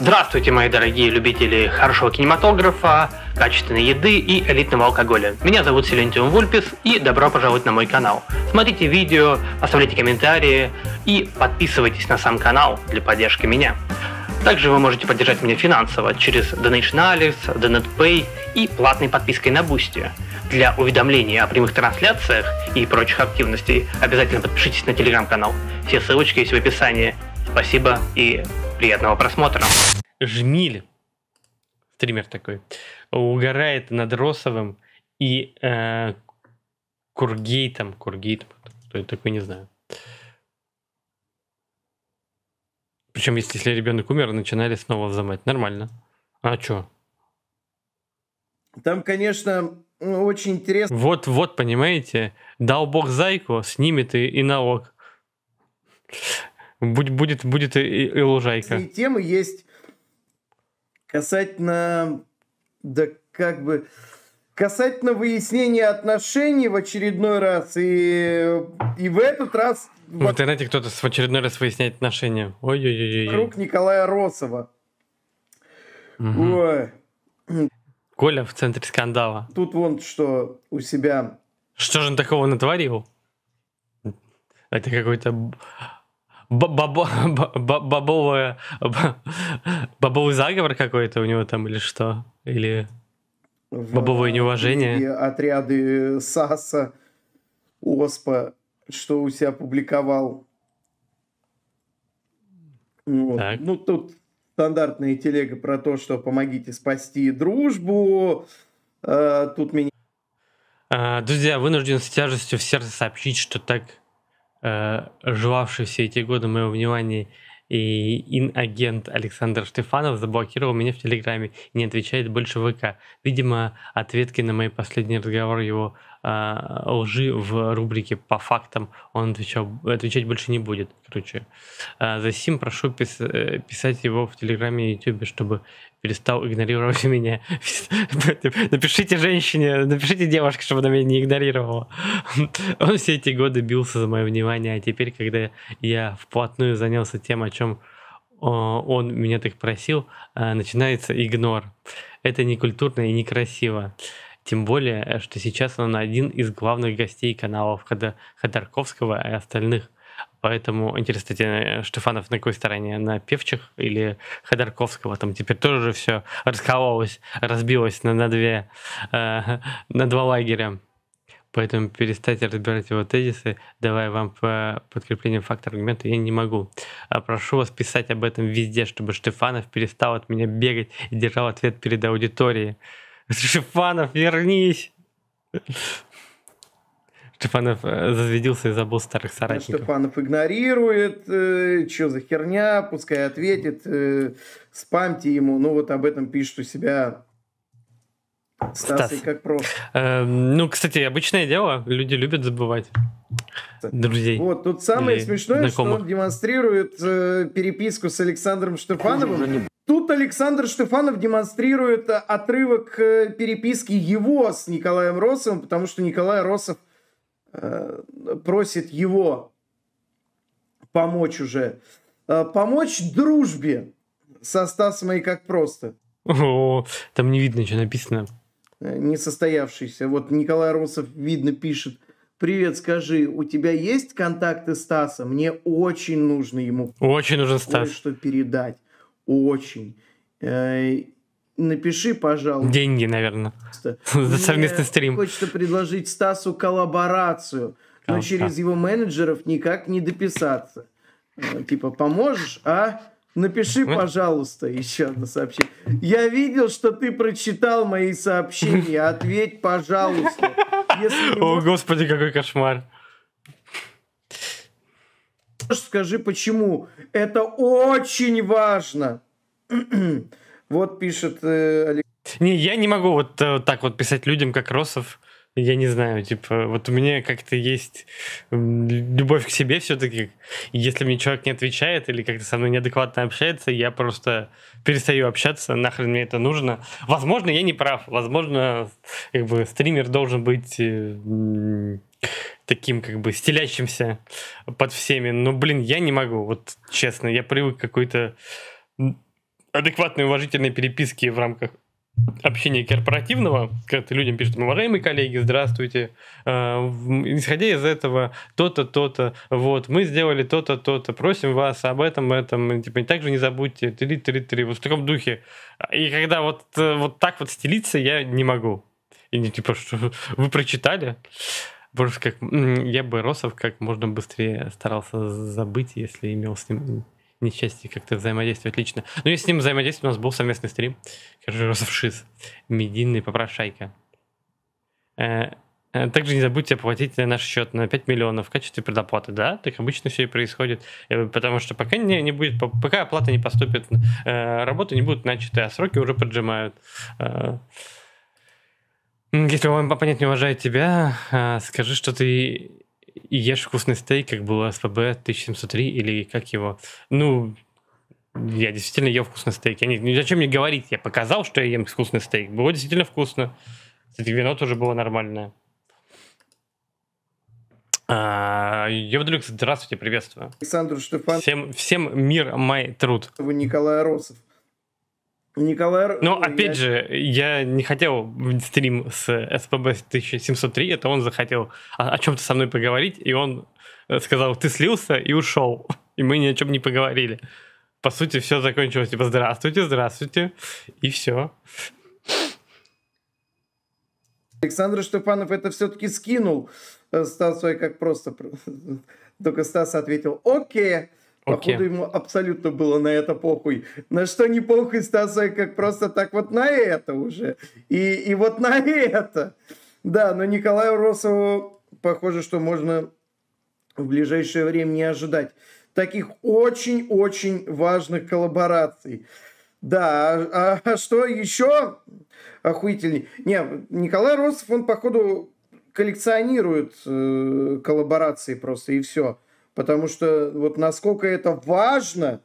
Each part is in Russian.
Здравствуйте, мои дорогие любители хорошего кинематографа, качественной еды и элитного алкоголя. Меня зовут Силентиум Вульпис и добро пожаловать на мой канал. Смотрите видео, оставляйте комментарии и подписывайтесь на сам канал для поддержки меня. Также вы можете поддержать меня финансово через Donationalis, DonatPay и платной подпиской на Boosty. Для уведомлений о прямых трансляциях и прочих активностей обязательно подпишитесь на телеграм-канал. Все ссылочки есть в описании. Спасибо и приятного просмотра. Жмиль, стример такой, угорает над Росовым и э, Кургейтом. Кургейтом, кто это такой, не знаю. Причем, если, если ребенок умер, начинали снова взломать. Нормально. А что? Там, конечно, ну, очень интересно. Вот, вот, понимаете, дал бог зайку, снимет и, и налог. Будет, будет, будет и, и лужайка. И темы есть касательно, да как бы, касательно выяснения отношений в очередной раз. И, и в этот раз... В вот, интернете кто-то в очередной раз выясняет отношения. Ой-ой-ой. Круг Николая Росова. Угу. Ой. Коля в центре скандала. Тут вон что у себя... Что же он такого натворил? Это какой-то бобовая, бобовый заговор какой-то у него там или что? Или бобовое неуважение? Отряды САСа, ОСПА, что у себя публиковал. Вот. Ну, тут стандартная телега про то, что помогите спасти дружбу. А, тут меня... А, друзья, вынужден с тяжестью в сердце сообщить, что так э, желавший все эти годы моего внимания и ин-агент Александр Штефанов заблокировал меня в Телеграме и не отвечает больше в ВК. Видимо, ответки на мои последние разговоры его э, лжи в рубрике «По фактам» он отвечал, отвечать больше не будет. Короче, э, за сим прошу пис, э, писать его в Телеграме и Ютубе, чтобы перестал игнорировать меня. Напишите женщине, напишите девушке, чтобы она меня не игнорировала. Он все эти годы бился за мое внимание, а теперь, когда я вплотную занялся тем, о чем он меня так просил, а, начинается игнор. Это не культурно и не красиво. Тем более, что сейчас он один из главных гостей каналов Ходорковского и остальных. Поэтому интересно, кстати, Штефанов на какой стороне? На Певчих или Ходорковского? Там теперь тоже все раскололось, разбилось на, на две, э, на два лагеря. Поэтому перестать разбирать его тезисы, давая вам по подкреплению факта аргумента, я не могу. А прошу вас писать об этом везде, чтобы Штефанов перестал от меня бегать и держал ответ перед аудиторией. Штефанов, вернись! Штефанов э, зазведился и забыл старых соратников. Штефанов игнорирует, э, что за херня, пускай ответит, э, спамьте ему. Ну вот об этом пишет у себя Стас, Стас. как просто. Э, ну, кстати, обычное дело, люди любят забывать друзей. Вот, тут самое смешное, знакомых. что он демонстрирует э, переписку с Александром Штефановым. Тут Александр Штефанов демонстрирует отрывок э, переписки его с Николаем Росовым, потому что Николай Росов Э, просит его помочь уже. Э, помочь дружбе со Стасом и как просто. О, там не видно, что написано. Э, не состоявшийся. Вот Николай Росов, видно, пишет. Привет, скажи, у тебя есть контакты Стаса? Мне очень нужно ему очень нужен Стас. что передать. Очень напиши, пожалуйста. Деньги, наверное. За совместный стрим. Хочется предложить Стасу коллаборацию, но через его менеджеров никак не дописаться. Э, типа, поможешь, а? Напиши, пожалуйста, еще одно сообщение. Я видел, что ты прочитал мои сообщения. Ответь, пожалуйста. Если О, господи, какой кошмар. Скажи, почему? Это очень важно. Вот пишет э, Не, я не могу вот э, так вот писать людям, как Росов. Я не знаю, типа, вот у меня как-то есть любовь к себе все-таки. Если мне человек не отвечает или как-то со мной неадекватно общается, я просто перестаю общаться, нахрен мне это нужно. Возможно, я не прав. Возможно, как бы стример должен быть э, таким как бы стелящимся под всеми. Но, блин, я не могу, вот честно. Я привык к какой-то адекватной, уважительной переписки в рамках общения корпоративного, когда ты людям пишешь, уважаемые коллеги, здравствуйте, э, исходя из этого, то-то, то-то, вот, мы сделали то-то, то-то, просим вас об этом, этом, типа, также не забудьте, три, три, три, вот в таком духе. И когда вот, э, вот так вот стелиться, я не могу. И не типа, что вы прочитали? Просто как я бы Росов как можно быстрее старался забыть, если имел с ним несчастье как-то взаимодействовать лично. Ну, если с ним взаимодействовать, у нас был совместный стрим. Скажи, Росов Шиз. Медийный попрошайка. Э, э, также не забудьте оплатить наш счет на 5 миллионов в качестве предоплаты, да? Так обычно все и происходит. Э, потому что пока не, не будет, пока оплата не поступит, работы не будут начаты, а сроки уже поджимают. Если папа нет не уважает тебя, скажи, что ты ешь вкусный стейк, как было СПБ 1703 или как его. Ну, я действительно ел вкусный стейк. Я не, зачем мне говорить? Я показал, что я ем вкусный стейк. Было действительно вкусно. Кстати, вино тоже было нормальное. А, Евдрюк, здравствуйте, приветствую. Александр Штефан. Всем, всем мир, мой труд. Николай Росов. Николай... Но опять я... же, я не хотел стрим с СПБ 1703, это он захотел о, о чем-то со мной поговорить, и он э, сказал, ты слился и ушел. И мы ни о чем не поговорили. По сути, все закончилось типа здравствуйте, здравствуйте, и все. Александр Штефанов это все-таки скинул э, Стасу, как просто. Только Стас ответил, окей. Походу, ему абсолютно было на это похуй. На что не похуй Стаса, как просто так вот на это уже. И, и вот на это. Да, но Николаю Росову, похоже, что можно в ближайшее время не ожидать. Таких очень-очень важных коллабораций. Да, а, а что еще охуительней? Не, Николай Росов, он, походу, коллекционирует э, коллаборации просто, и все. Потому что вот насколько это важно,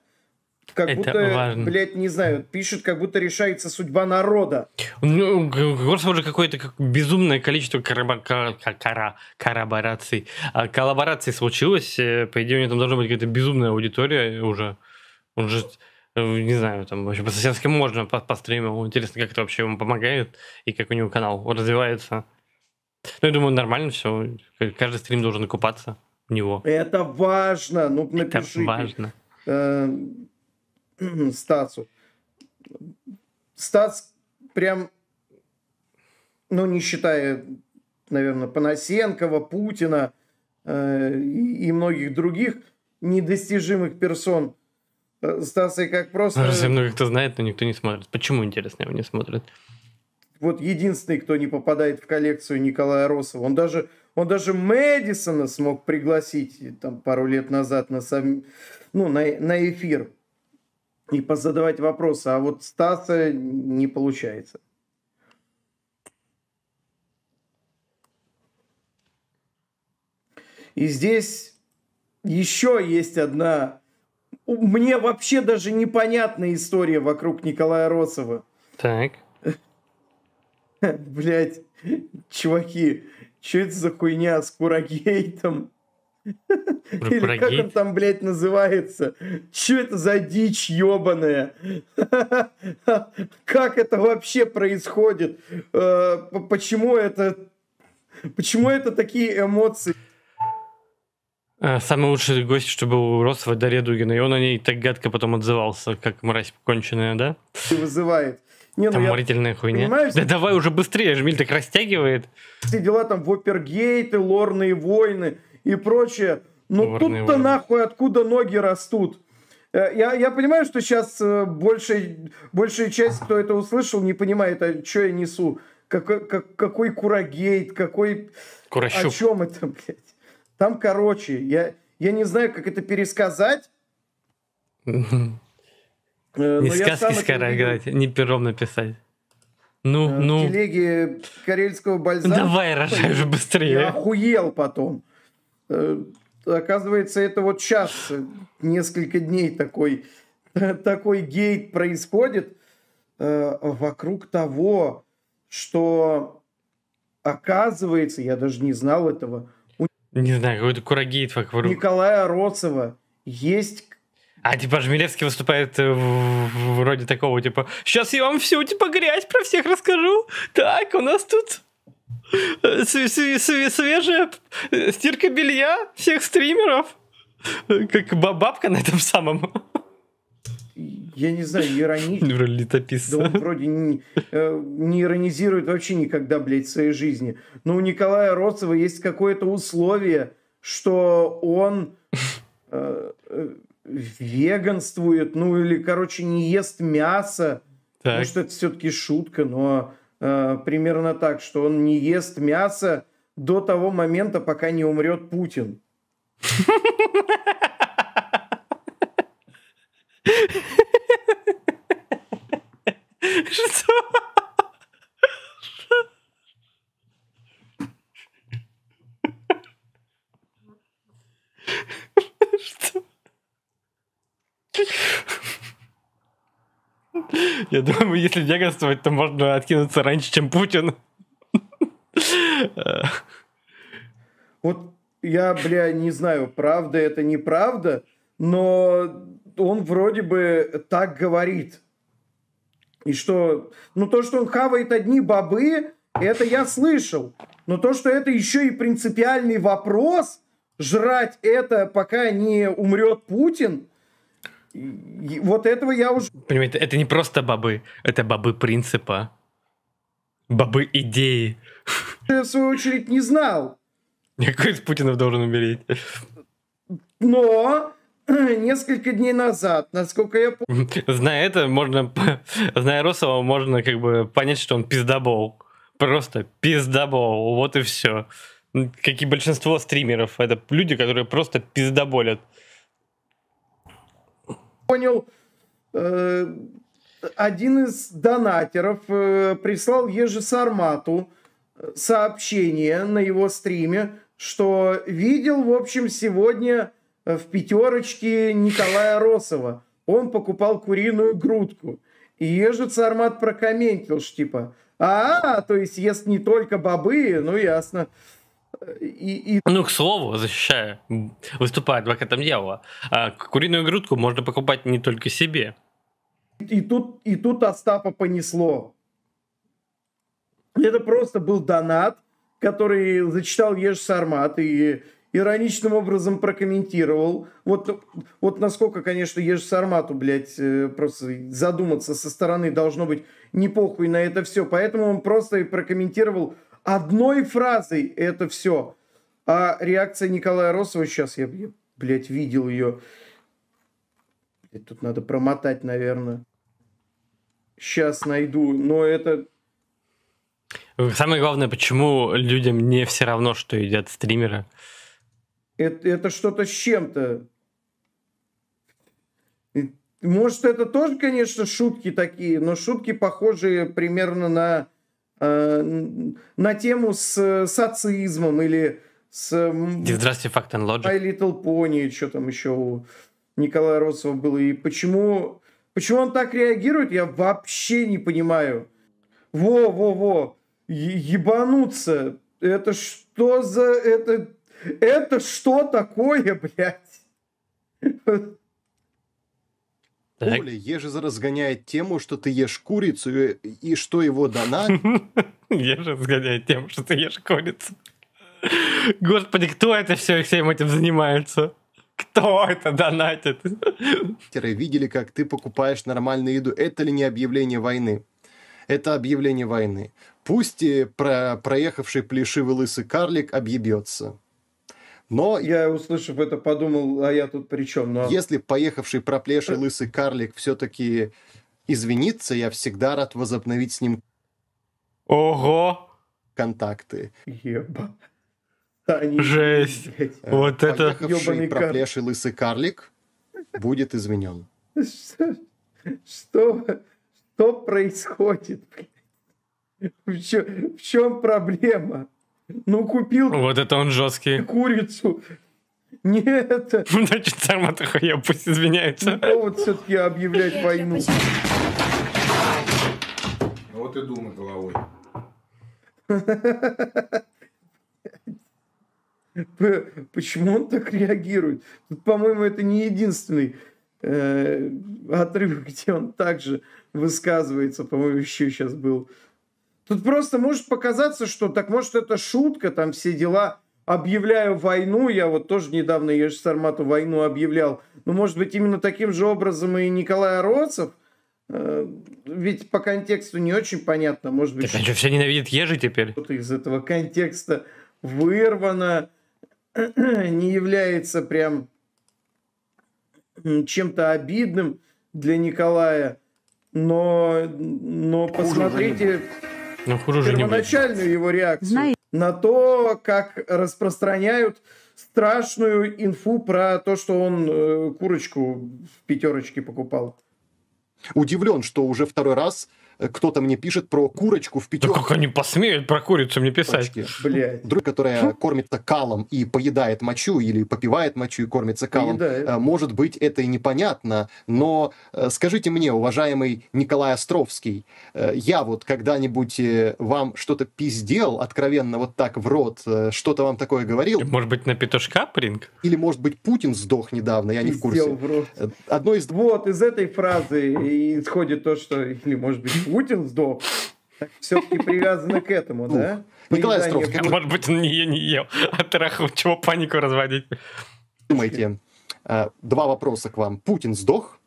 как это будто, важно. блядь, не знаю, пишет, как будто решается судьба народа. Ну, просто уже какое-то как безумное количество коллабораций. А коллабораций случилось, э, по идее, у него там должна быть какая-то безумная аудитория уже. Он же, э, не знаю, там вообще по-соседски можно по, по стриму. Интересно, как это вообще ему помогает и как у него канал развивается. Ну, я думаю, нормально все. Каждый стрим должен окупаться него. Это важно. Ну, напиши. Это важно. Э, Стасу. Стас прям, ну, не считая, наверное, Панасенкова, Путина э, и, и многих других недостижимых персон, э, Стаса как просто... Разве много кто знает, но никто не смотрит. Почему, интересно, его не смотрят? Вот единственный, кто не попадает в коллекцию Николая Росова. Он даже он даже Мэдисона смог пригласить там, пару лет назад на, сам... ну, на, на эфир и позадавать вопросы, а вот Стаса не получается. И здесь еще есть одна, мне вообще даже непонятная история вокруг Николая Росова. Так. Блять, чуваки, что это за хуйня с Курагейтом? Или как он там, блядь, называется? Что это за дичь ебаная? Как это вообще происходит? Э, почему это... Почему это такие эмоции? Э, самый лучший гость, что был у Росова, Дарья Дугина, и он о ней так гадко потом отзывался, как мразь конченая, да? Вызывает. Не, ну там морительная хуйня. Понимаешь? Да давай уже быстрее, Жмиль так растягивает. Все дела там Вопергейты, Лорные войны и прочее. Ну тут-то нахуй откуда ноги растут. Э, я, я понимаю, что сейчас э, большая, большая часть, кто это услышал, не понимает, а что я несу. Какой, как, какой курагейт, какой... Курощук. О чем это, блядь? Там, короче, я, я не знаю, как это пересказать. Э, не сказки скоро играть, не пером написать. Ну, в ну. В телеге карельского бальзама. Давай, рожай уже быстрее. Я охуел потом. Э, оказывается, это вот сейчас, несколько дней такой, такой гейт происходит э, вокруг того, что оказывается, я даже не знал этого. Не знаю, какой-то курагейт вокруг. Николая Роцева есть А типа Жмелевский выступает э, вроде такого, типа, сейчас я вам всю, типа, грязь про всех расскажу. Так, у нас тут э, свежая стирка белья всех стримеров. Как бабка на этом самом. Я не знаю. Летописца. Да он вроде не, э, не иронизирует вообще никогда, блядь, в своей жизни. Но у Николая Росова есть какое-то условие, что он веганствует, ну или, короче, не ест мясо. Так. Может, это все-таки шутка, но э, примерно так, что он не ест мясо до того момента, пока не умрет Путин. Что? Я думаю, если веганствовать, то можно откинуться раньше, чем Путин. Вот я, бля, не знаю, правда это, неправда, но он вроде бы так говорит. И что, ну то, что он хавает одни бобы, это я слышал. Но то, что это еще и принципиальный вопрос, жрать это, пока не умрет Путин, вот этого я уже... Понимаете, это не просто бобы, это бобы принципа. Бобы идеи. Я, в свою очередь, не знал. Какой из Путинов должен умереть? Но несколько дней назад, насколько я помню. Зная это, можно, зная Росова, можно как бы понять, что он пиздобол. Просто пиздобол. Вот и все. Как и большинство стримеров. Это люди, которые просто пиздоболят. Понял. Э, один из донатеров э, прислал Ежи Сармату э, сообщение на его стриме, что видел, в общем, сегодня в пятерочке Николая Росова. Он покупал куриную грудку. И Ежец Армат прокомментил, что типа, а, то есть ест не только бобы, ну ясно. И, и... Ну, к слову, защищая, выступая адвокатом дьявола, а куриную грудку можно покупать не только себе. И тут, и тут Остапа понесло. Это просто был донат, который зачитал Еж Сармат, и ироничным образом прокомментировал. Вот, вот насколько, конечно, Еж Сармату, блядь, э, просто задуматься со стороны должно быть не похуй на это все. Поэтому он просто и прокомментировал одной фразой это все. А реакция Николая Росова, сейчас я, я блядь, видел ее. Тут надо промотать, наверное. Сейчас найду. Но это Самое главное, почему людям не все равно, что едят стримеры это, это что-то с чем-то. Может, это тоже, конечно, шутки такие, но шутки похожие примерно на, на тему с социзмом или с... Здравствуйте, Fact and Logic. My Little Pony, что там еще у Николая Росова было. И почему, почему он так реагирует, я вообще не понимаю. Во-во-во, ебануться. Это что за... Это это что такое, блядь? Так. Оля, Ежи разгоняет тему, что ты ешь курицу, и, и что его донат... Ежи разгоняет тему, что ты ешь курицу. Господи, кто это все всем этим занимается? Кто это донатит? Видели, как ты покупаешь нормальную еду. Это ли не объявление войны? Это объявление войны. Пусть про проехавший плешивый лысый карлик объебется. Но я, услышав это, подумал, а я тут при чем? Но... Если поехавший проплеший лысый карлик все-таки извинится, я всегда рад возобновить с ним Ого! контакты. Еба. Они, Жесть. Блядь. Вот Поехавший это... проплеший лысый карлик будет извинен. Что, что происходит? В чем, в чем проблема? Ну, купил... Вот это он жесткий. Курицу. Нет. Значит, сам это хуя пусть извиняется. Ну, вот все-таки объявлять войну. Ну, вот и думай головой. Почему он так реагирует? Тут, по-моему, это не единственный э, отрывок, где он также высказывается, по-моему, еще сейчас был. Тут просто может показаться, что так может это шутка, там все дела. Объявляю войну, я вот тоже недавно Ешь Сармату войну объявлял. Но может быть именно таким же образом и Николай Ороцев – Э, ведь по контексту не очень понятно, может быть... Так что, все ненавидят ежи теперь? Что-то из этого контекста вырвано, не является прям чем-то обидным для Николая, но, но посмотрите но хуже первоначальную его реакцию Знаю. на то, как распространяют страшную инфу про то, что он э, курочку в пятерочке покупал удивлен, что уже второй раз кто-то мне пишет про курочку в пятерке. Да как они посмеют про курицу мне писать? Блядь. Друг, которая кормится калом и поедает мочу, или попивает мочу и кормится калом, поедает. Э, может быть, это и непонятно, но э, скажите мне, уважаемый Николай Островский, я вот когда-нибудь вам что-то пиздел откровенно вот так в рот, что-то вам такое говорил? Может быть, на петушка принг? Или, может быть, Путин сдох недавно, я не в курсе. В рот. Одно из... Вот, из этой фразы исходит то, что, или, может быть, Путин сдох, все-таки привязаны к этому, да? Николай Островский. Может быть, он ее не ел, а трахал, чего панику разводить? Думаете, э, два вопроса к вам. Путин сдох?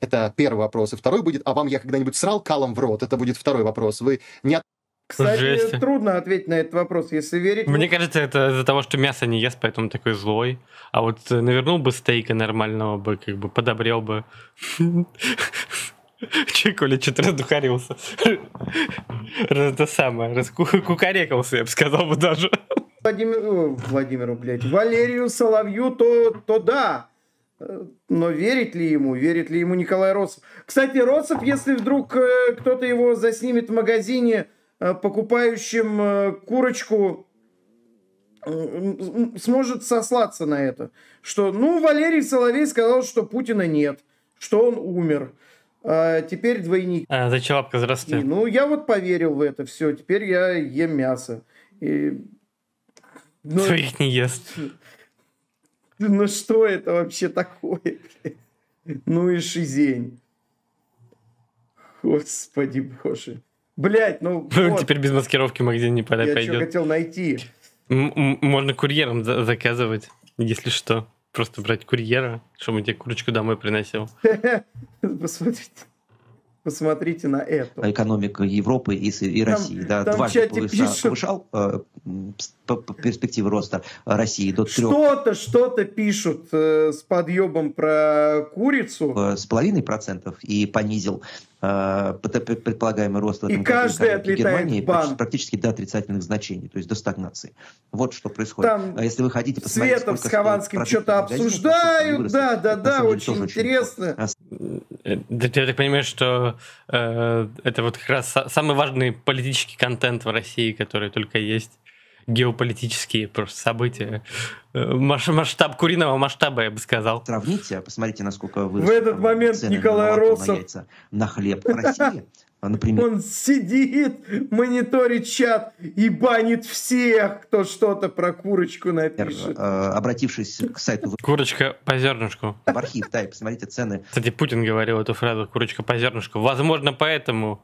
Это первый вопрос. И второй будет, а вам я когда-нибудь срал калом в рот? Это будет второй вопрос. Вы не кстати, Жесть. трудно ответить на этот вопрос, если верить. Мне кажется, это из-за того, что мясо не ест, поэтому такой злой. А вот э, навернул бы стейка нормального бы, как бы подобрел бы. Че, Коля, что-то раздухарился? Это самое, раскукарекался, я бы сказал бы даже. Владимиру, Владимиру, блядь, Валерию Соловью, то, то да. Но верить ли ему? Верит ли ему Николай Россов? Кстати, Россов, если вдруг э, кто-то его заснимет в магазине, э, покупающим э, курочку, сможет сослаться на это. Что, ну, Валерий Соловей сказал, что Путина нет, что он умер. А теперь двойник. А, зачем лапка здравствуйте. ну, я вот поверил в это все. Теперь я ем мясо. И... Ну, Своих не ест. Ну, что это вообще такое? Ну и шизень. Господи боже. Блять, ну вот. Теперь без маскировки в магазин не пойдет. Я что хотел найти. М- можно курьером за- заказывать, если что. Просто брать курьера, чтобы он тебе курочку домой приносил. Посмотрите. Посмотрите на это. Экономика Европы и, и России. Там, да, там дважды повышал, повышал э, перспективы роста России до трех. Что-то, что-то пишут э, с подъебом про курицу. Э, с половиной процентов и понизил предполагаемый рост в этом и каждый отлетает Германии бан. практически до отрицательных значений, то есть до стагнации. Вот что происходит. Там а если вы хотите посмотреть, Светов с Хованским что-то обсуждают, да, да, да, очень интересно. Очень э, да, ты так понимаешь, что э, это вот как раз самый важный политический контент в России, который только есть геополитические просто события. Э, масштаб куриного масштаба, я бы сказал. Сравните, посмотрите, насколько вы... В этот момент Николай Россов... На, на хлеб в России. Например. Он сидит, мониторит чат и банит всех, кто что-то про курочку напишет. Э, обратившись к сайту... Курочка по зернышку. В архив, да, и посмотрите цены. Кстати, Путин говорил эту фразу «курочка по зернышку». Возможно, поэтому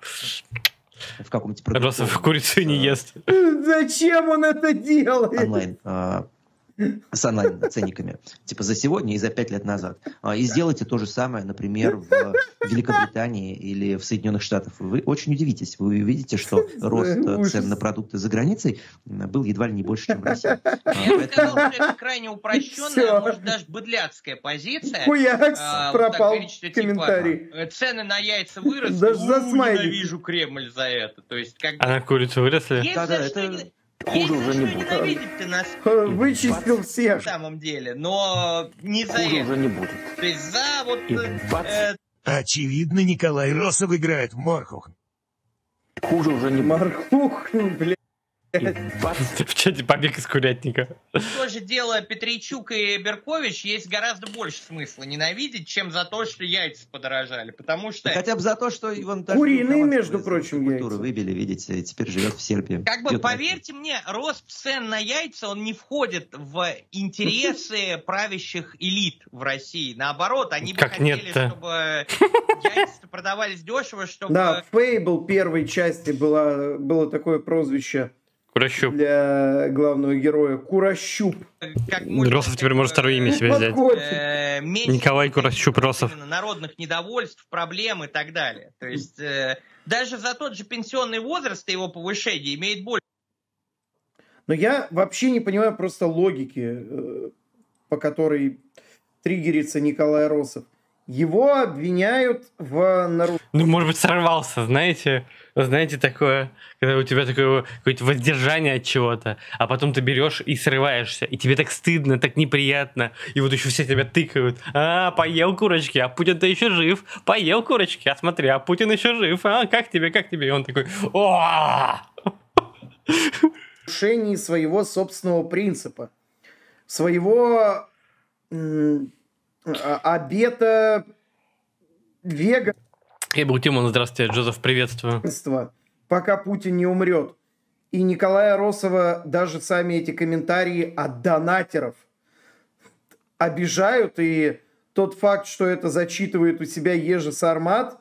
в каком-нибудь. Просто курицу не ест. Зачем он это делает? Онлайн а, с онлайн-ценниками, типа за сегодня и за пять лет назад. А, и сделайте то же самое, например, в Великобритании или в Соединенных Штатах. Вы очень удивитесь. Вы увидите, что рост цен на продукты за границей был едва ли не больше, чем в России. Я сказал, что это крайне упрощенная, может даже быдляцкая позиция. Хуякс, а, пропал типа, комментарий. Цены на яйца выросли, даже за ненавижу Кремль за это. То есть, как... А на курицу выросли? Да, да, это Хуже уже не будет. Вычистил всех. На самом деле, но не за Хуже это. уже не будет. То есть за вот... Э, Очевидно, Николай Росов играет в Морхух. Хуже уже не Мархух, блядь. В чате побег из курятника. То же дело Петричук и Беркович есть гораздо больше смысла ненавидеть, чем за то, что яйца подорожали. Потому что... Хотя бы за то, что Иван Куриные, между прочим, яйца. выбили, видите, теперь живет в Сербии. Как бы, поверьте мне, рост цен на яйца, он не входит в интересы правящих элит в России. Наоборот, они бы хотели, чтобы яйца продавались дешево, чтобы... Да, в Fable первой части было, было такое прозвище Курощуп. Для главного героя. Курощуп. Как Росов теперь может второе имя себе взять. Э, Николай Курощуп Росов. Народных недовольств, проблем и так далее. То есть э, даже за тот же пенсионный возраст и его повышение имеет больше. Но я вообще не понимаю просто логики, э, по которой триггерится Николай Росов. Его обвиняют в нарушении. Ну, может быть, сорвался, знаете? Знаете, такое, когда у тебя такое какое-то воздержание от чего-то, а потом ты берешь и срываешься, и тебе так стыдно, так неприятно, и вот еще все тебя тыкают. А, поел курочки, а Путин-то еще жив. Поел курочки, а смотри, а Путин еще жив. А, как тебе, как тебе? И он такой, о Нарушении своего собственного принципа, своего а, обета вега. Я был Тимон, здравствуйте, Джозеф, приветствую. Пока Путин не умрет. И Николая Росова даже сами эти комментарии от донатеров обижают, и тот факт, что это зачитывает у себя Ежи Сармат,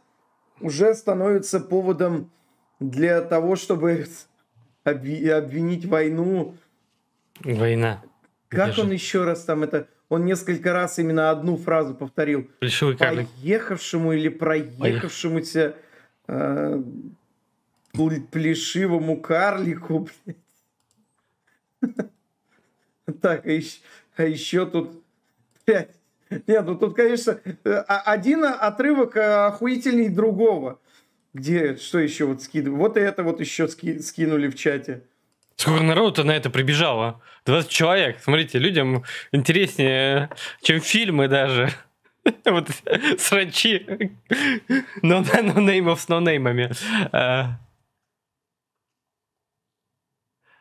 уже становится поводом для того, чтобы обвинить войну. Война. Как Ежи. он еще раз там это он несколько раз именно одну фразу повторил. Плешивый карлик. Поехавшему или проехавшемуся э, плешивому карлику. Так, а еще, а еще тут... Нет, ну тут, конечно, э, один отрывок охуительней другого. Где, что еще вот скидывают? Вот это вот еще ски, скинули в чате. Сколько народу на это прибежало? 20 человек. Смотрите, людям интереснее, чем фильмы даже. Вот срачи. Но неймов с нонеймами. А.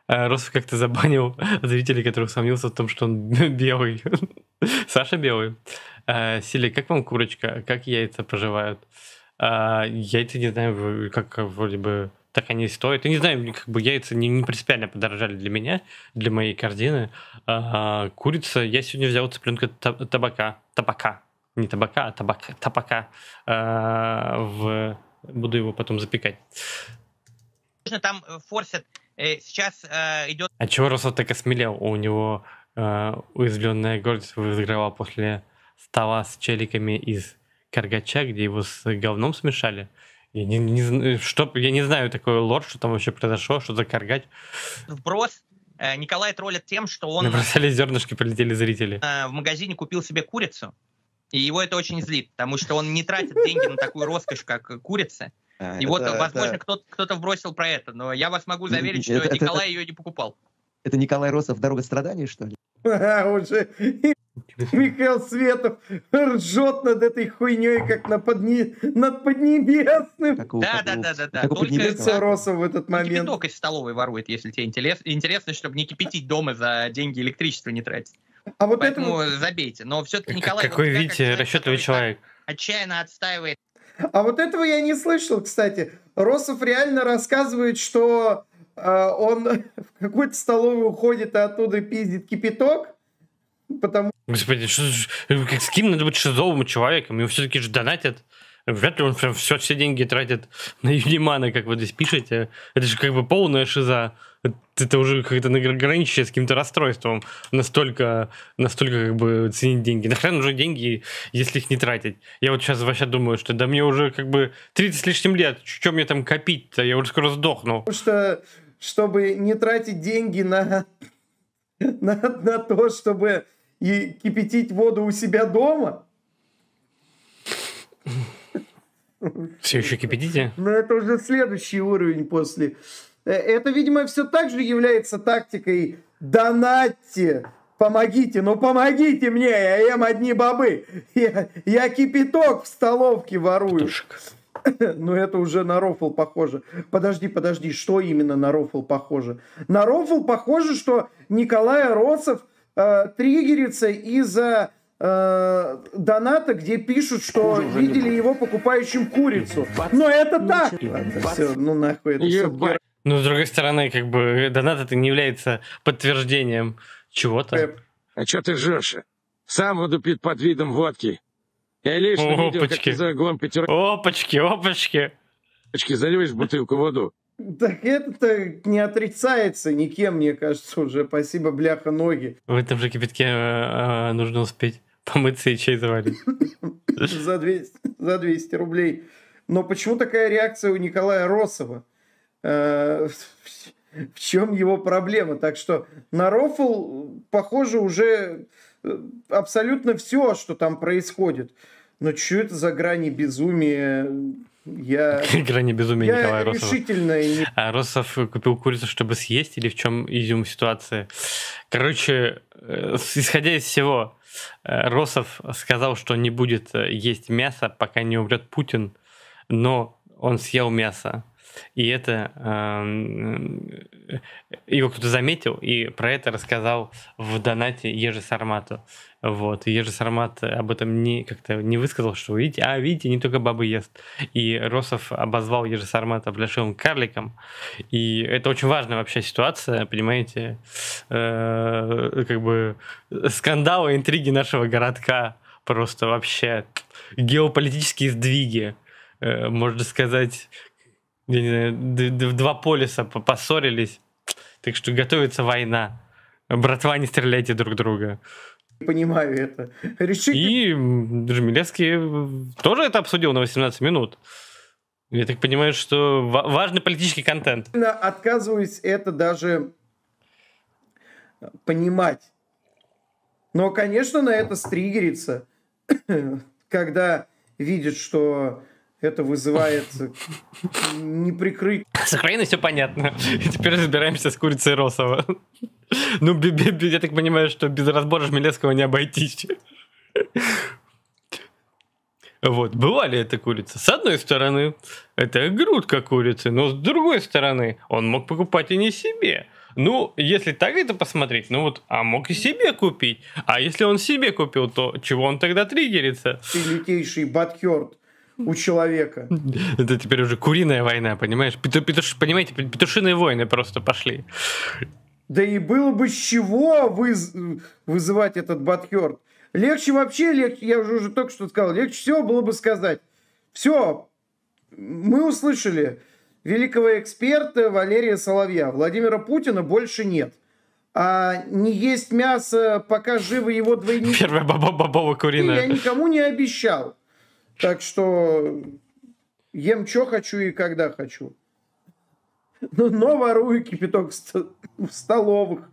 А, Росов как-то забанил зрителей, которых сомнился в том, что он белый. Саша белый. А, Сили, как вам курочка? Как яйца проживают? Яйца, не знаю, как вроде бы так они стоят. Я не знаю, как бы яйца не, не принципиально подорожали для меня, для моей корзины. А, курица, я сегодня взял цыпленка табака, табака, не табака, а табака, табака. А, в... Буду его потом запекать. Там э, форсят, э, сейчас э, идет... А чего Росов так осмелел? У него э, уязвленная гордость взыграла после стола с челиками из каргача, где его с говном смешали. Я не, не, что, я не знаю такой лор, что там вообще произошло, что за каргать. Вброс. Э, Николай троллит тем, что он... Набросали зернышки, полетели зрители. Э, в магазине купил себе курицу, и его это очень злит, потому что он не тратит деньги на такую роскошь, как курица. А, и это, вот, возможно, это... кто-то, кто-то вбросил про это, но я вас могу заверить, что это, Николай это, ее не покупал. Это Николай Росов «Дорога страданий», что ли? Уже Михаил Светов ржет над этой хуйней, как на подни... над Поднебесным. Да, да, да, да, да. Только лицо в этот момент. Кипяток из столовой ворует, если тебе интерес... интересно, чтобы не кипятить дома за деньги электричество не тратить. А вот Поэтому это... забейте. Но все-таки Николай... Какой, вот, видите, расчетливый человек. Отчаянно отстаивает. А вот этого я не слышал, кстати. Росов реально рассказывает, что э, он в какую-то столовую уходит, и оттуда пиздит кипяток, потому... Господи, что, как, с кем надо быть шизовым человеком? Его все-таки же донатят. Вряд ли он прям все, все деньги тратит на Юнимана, как вы здесь пишете. Это же как бы полная шиза. Это уже как-то граничит с каким-то расстройством. Настолько, настолько как бы ценить деньги. Нахрен уже деньги, если их не тратить? Я вот сейчас вообще думаю, что да мне уже как бы 30 с лишним лет. Что мне там копить-то? Я уже скоро сдохну. Потому что, чтобы не тратить деньги на, на, на то, чтобы и кипятить воду у себя дома. Все еще кипятите? Но это уже следующий уровень после. Э, это, видимо, все так же является тактикой донатьте, помогите, ну помогите мне, я ем одни бобы. Я, я кипяток в столовке ворую. Петушек. Ну, это уже на рофл похоже. Подожди, подожди, что именно на рофл похоже? На рофл похоже, что Николай Росов э, триггерится из-за э, доната, где пишут, что видели его покупающим курицу. Но это так! все, ну нахуй это все. Ну, с другой стороны, как бы донат это не является подтверждением чего-то. А что ты жжешь? Сам удупит под видом водки. Я лично опачки. видел, как ты за углом пятерки... Опачки, опачки. Опачки, заливаешь бутылку воду. Так это не отрицается никем, мне кажется, уже. Спасибо, бляха, ноги. В этом же кипятке э, э, нужно успеть помыться и чай заварить. За 200, за 200 рублей. Но почему такая реакция у Николая Росова? Э, в чем его проблема? Так что на рофл, похоже, уже абсолютно все, что там происходит. Но что это за грани безумия? Я, Грани безумия я Николая Росова. решительно... Не... А Росов купил курицу, чтобы съесть, или в чем изюм ситуации? Короче, э, исходя из всего, э, Росов сказал, что не будет э, есть мясо, пока не умрет Путин, но он съел мясо. И это э, его кто-то заметил и про это рассказал в донате Ежи Сармату. Вот. И Ежи Сармат об этом не, как-то не высказал, что видите, а видите, не только бабы ест. И Росов обозвал Ежи Сармата бляшевым карликом. И это очень важная вообще ситуация, понимаете, э, как бы скандалы, интриги нашего городка просто вообще геополитические сдвиги, э, можно сказать, два полюса поссорились, так что готовится война. Братва, не стреляйте друг друга. Понимаю это. Решите... И Жмелевский тоже это обсудил на 18 минут. Я так понимаю, что важный политический контент. Отказываюсь это даже понимать. Но, конечно, на это стригерится, когда видит, что это вызывает неприкрытие. С Украиной все понятно. Теперь разбираемся с курицей Росова. Ну, я так понимаю, что без разбора Жмелевского не обойтись. Вот, была ли это курица? С одной стороны, это грудка курицы, но с другой стороны, он мог покупать и не себе. Ну, если так это посмотреть, ну вот, а мог и себе купить. А если он себе купил, то чего он тогда триггерится? Ты лютейший батхерт у человека. Это теперь уже куриная война, понимаешь? Пету, петуш, понимаете, петушиные войны просто пошли. Да и было бы с чего выз... вызывать этот батхерт. Легче вообще, легче, я уже, уже только что сказал, легче всего было бы сказать, все, мы услышали великого эксперта Валерия Соловья, Владимира Путина больше нет. А не есть мясо, пока живы его двойники. Первая баба бабова куриная. Я никому не обещал. Так что ем что хочу и когда хочу. Ну, но ворую кипяток в столовых.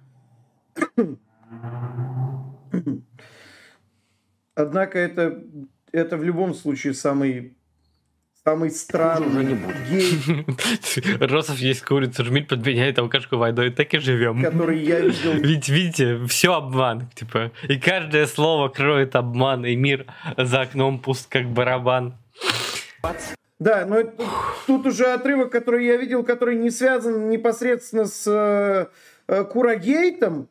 Однако это, это в любом случае самый самый странный уже не будет. Росов есть курица, жмиль подменяет алкашку водой, так и живем. Который я видел. Ведь видите, все обман, типа, и каждое слово кроет обман, и мир за окном пуст как барабан. Да, но это, тут уже отрывок, который я видел, который не связан непосредственно с э, э Курагейтом,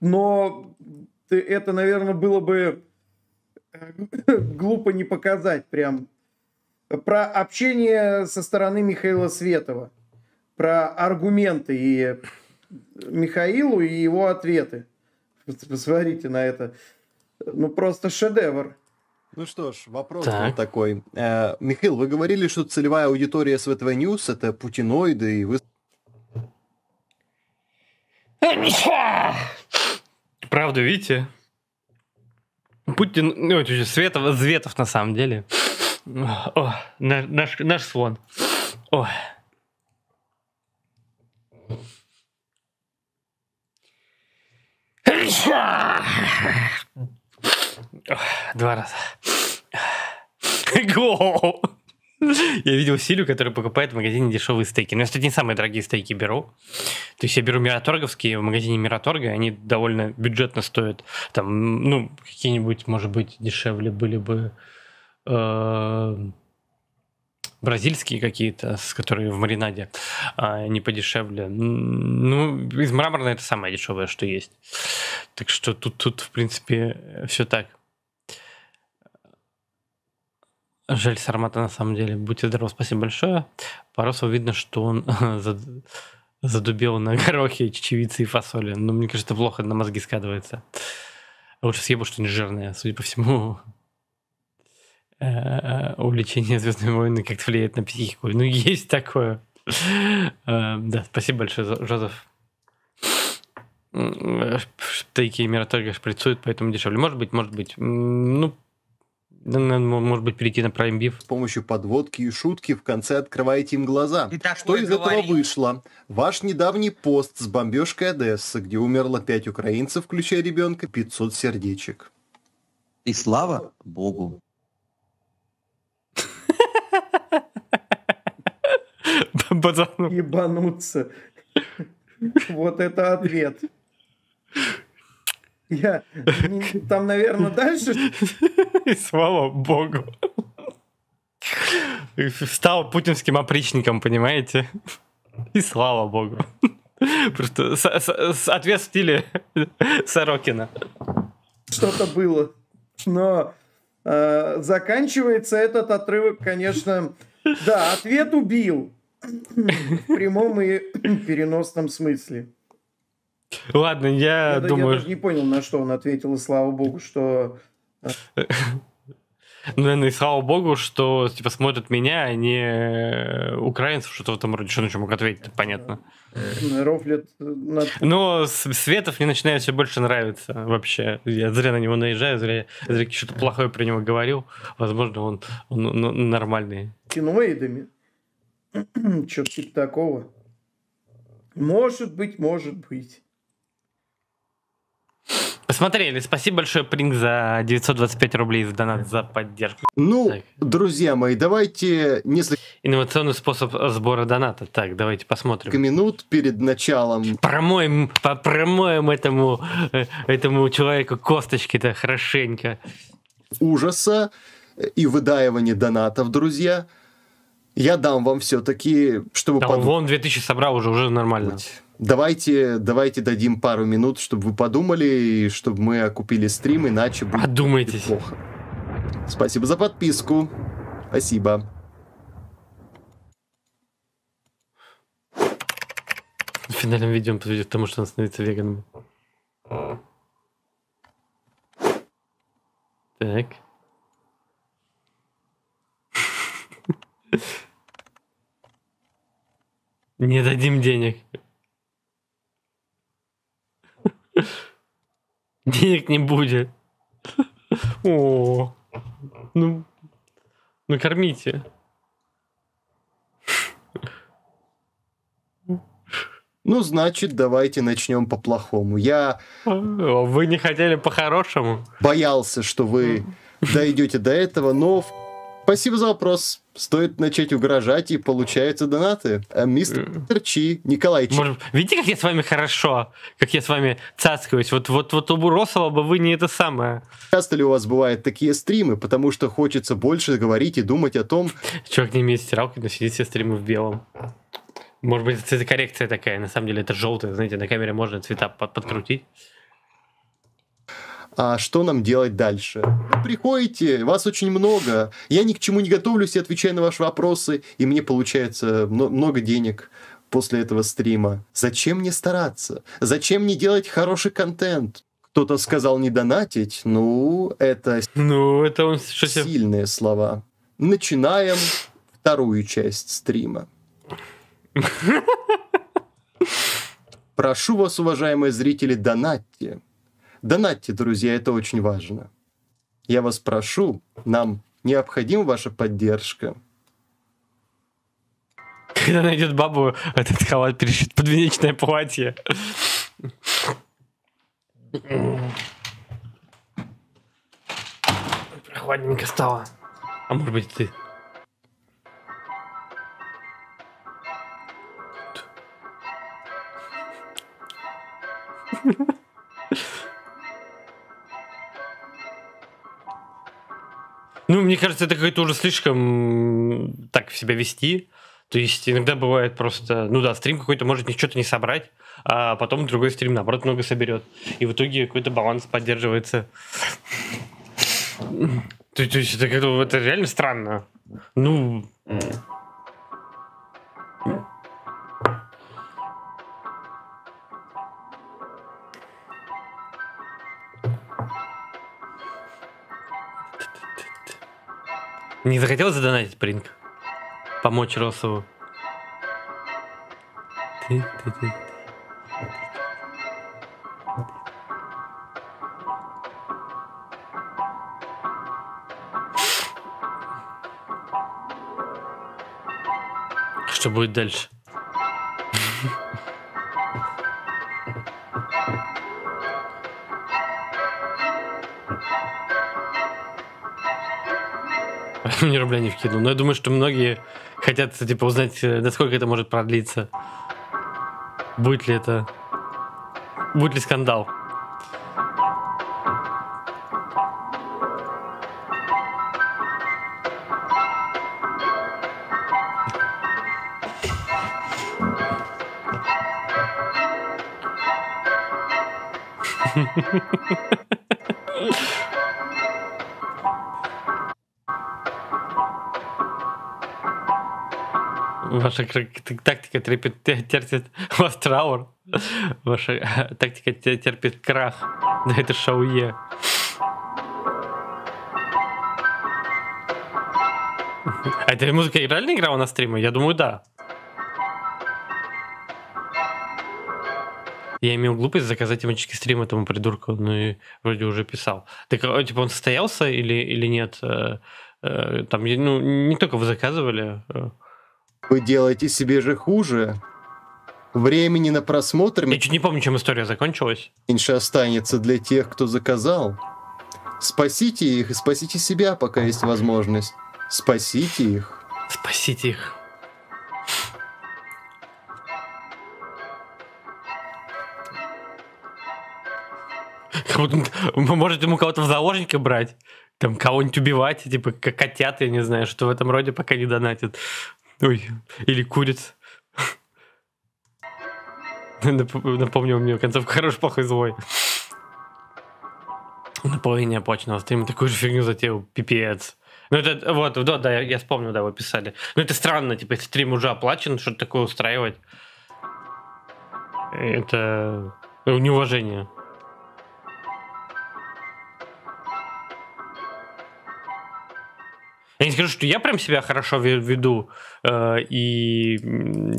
но это, наверное, было бы глупо не показать прям. Про общение со стороны Михаила Светова. Про аргументы и Михаилу и его ответы. Посмотрите на это. Ну, просто шедевр. Ну что ж, вопрос так. был такой. Э, Михаил, вы говорили, что целевая аудитория SVTV News это путиноиды, и вы... Правда, видите? Путин, ну, Светов, Зветов на самом деле. О, наш, наш слон. О. Два раза. Го! Я видел Силю, которая покупает в магазине дешевые стейки. Но я, кстати, не самые дорогие стейки беру. То есть я беру мираторговские в магазине Мираторга, они довольно бюджетно стоят. Там, ну, какие-нибудь, может быть, дешевле были бы... Э, бразильские какие-то, с которые в маринаде, а, не подешевле. Ну, из мраморной это самое дешевое, что есть. Так что тут, тут в принципе, все так. Жаль Сармата на самом деле. Будьте здоровы, спасибо большое. По Росу видно, что он задубел на горохе, чечевице и фасоли. Но мне кажется, плохо на мозги складывается. Лучше съебу что-нибудь жирное. Судя по всему, увлечение Звездными войнами как-то влияет на психику. Ну, есть такое. Э, да, спасибо большое, Жозеф. Тайки и Мираторга шприцуют, поэтому дешевле. Может быть, может быть. Ну, может быть, перейти на Prime Beef. С помощью подводки и шутки в конце открываете им глаза. Что из говори. этого вышло? Ваш недавний пост с бомбежкой Одессы, где умерло 5 украинцев, включая ребенка, 500 сердечек. И слава Богу. Ебануться. Вот это ответ. Я там, наверное, дальше. И слава богу. Стал путинским опричником, понимаете? И слава богу. Просто ответ в стиле Сорокина. Что-то было. Но э, заканчивается этот отрывок, конечно... Да, ответ убил. В прямом и переносном смысле. Ладно, я, я думаю... Я даже не понял, на что он ответил, и слава богу, что... Ну, наверное, и слава богу, что типа смотрят меня, а не украинцев, что-то в этом роде. Что он еще мог ответить, понятно. Рофлет... Но Светов мне начинает все больше нравиться вообще. Я зря на него наезжаю, зря, зря что-то плохое про него говорил. Возможно, он, он, он нормальный. Киноидами? Что-то типа такого. Может быть, может быть. Посмотрели. Спасибо большое, Принг, за 925 рублей за донат, за поддержку. Ну, так. друзья мои, давайте несколько... Инновационный способ сбора доната. Так, давайте посмотрим. Минут перед началом. Промоем, промоем этому, э, этому человеку косточки-то хорошенько. Ужаса и выдаивания донатов, друзья. Я дам вам все-таки, чтобы... Да, под... вон 2000 собрал уже, уже нормально. Давайте, давайте дадим пару минут, чтобы вы подумали, и чтобы мы окупили стрим, иначе будет плохо. Спасибо за подписку. Спасибо. В финальном видео он подведет к тому, что он становится веганом. Так. Не дадим денег. Денег не будет. О, ну, накормите. Ну, значит, давайте начнем по-плохому. Я... Вы не хотели по-хорошему? Боялся, что вы дойдете до этого, но Спасибо за вопрос. Стоит начать угрожать, и получаются донаты. А мистер э. Чи, Николай Чи. Может, видите, как я с вами хорошо? Как я с вами цацкаюсь? Вот, вот, вот у Буросова бы вы не это самое. Часто ли у вас бывают такие стримы? Потому что хочется больше говорить и думать о том... Чувак не имеет стиралки, но сидит все стримы в белом. Может быть, это коррекция такая. На самом деле это желтое. Знаете, на камере можно цвета под подкрутить а что нам делать дальше? Приходите, вас очень много. Я ни к чему не готовлюсь и отвечаю на ваши вопросы, и мне получается много денег после этого стрима. Зачем мне стараться? Зачем мне делать хороший контент? Кто-то сказал не донатить. Ну, это, ну, это он... сильные слова. Начинаем вторую часть стрима. Прошу вас, уважаемые зрители, донатьте. Донатьте, друзья, это очень важно. Я вас прошу, нам необходима ваша поддержка. Когда найдет бабу, этот халат перешит подвенечное платье. Прохладненько стало. А может быть ты? Ha ha ha. Ну, мне кажется, это какое-то уже слишком так себя вести. То есть иногда бывает просто, ну да, стрим какой-то может что-то не собрать, а потом другой стрим, наоборот, много соберет. И в итоге какой-то баланс поддерживается. То есть это, это реально странно. Ну... Не захотел задонатить Принк? Помочь Росову? Ты, ты, ты. Что будет дальше? Мне рубля не вкинул. Но я думаю, что многие хотят, типа, узнать, э, насколько это может продлиться. Будет ли это... Будет ли скандал? Ваша тактика терпит, терпит вас траур. Ваша тактика терпит крах. Да это шауе. А эта музыка реально играла на стриме? Я думаю, да. Я имел глупость заказать тематический стрим этому придурку, ну и вроде уже писал. Так, а, типа, он состоялся или, или нет? Э, э, там, ну, не только вы заказывали. Вы делаете себе же хуже. Времени на просмотр... Я чуть не помню, чем история закончилась. Меньше останется для тех, кто заказал. Спасите их и спасите себя, пока есть возможность. Спасите их. Спасите их. Может, ему кого-то в заложники брать? Там кого-нибудь убивать, типа как котят, я не знаю, что в этом роде пока не донатит. Ой, или куриц. Напомнил мне концовка хороший, плохой, злой. Наполнение оплаченного стрима такую же фигню затеял, пипец. Ну, это, вот, да, да, я, я вспомнил, да, вы писали. Ну, это странно, типа, если стрим уже оплачен, что-то такое устраивать. Это неуважение. Я не скажу, что я прям себя хорошо веду, э, и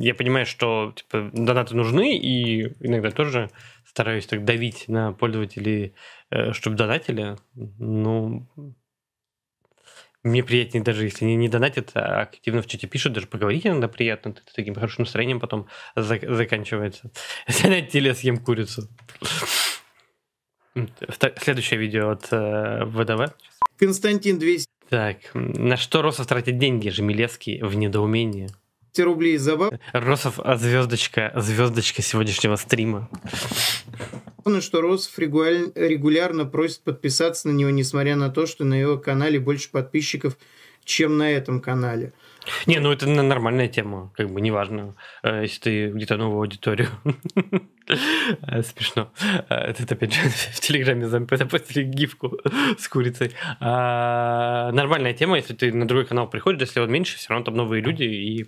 я понимаю, что типа, донаты нужны, и иногда тоже стараюсь так давить на пользователей, э, чтобы донатили. Ну, мне приятнее даже, если не, не донатят, а активно в чате пишут, даже поговорить иногда приятно, ты, таким хорошим настроением потом за, заканчивается. Занятие съем курицу. Следующее видео от э, ВДВ. Константин 200. Так, на что Росов тратит деньги? Жемелевский в недоумении. рублей за Росов, а звездочка, звездочка сегодняшнего стрима. что Росов регулярно просит подписаться на него, несмотря на то, что на его канале больше подписчиков, чем на этом канале. Не, ну это нормальная тема, как бы неважно, э, если ты где-то новую аудиторию. Э, смешно. Это опять же в Телеграме запостили гифку с курицей. А, нормальная тема, если ты на другой канал приходишь, если он меньше, все равно там новые люди, и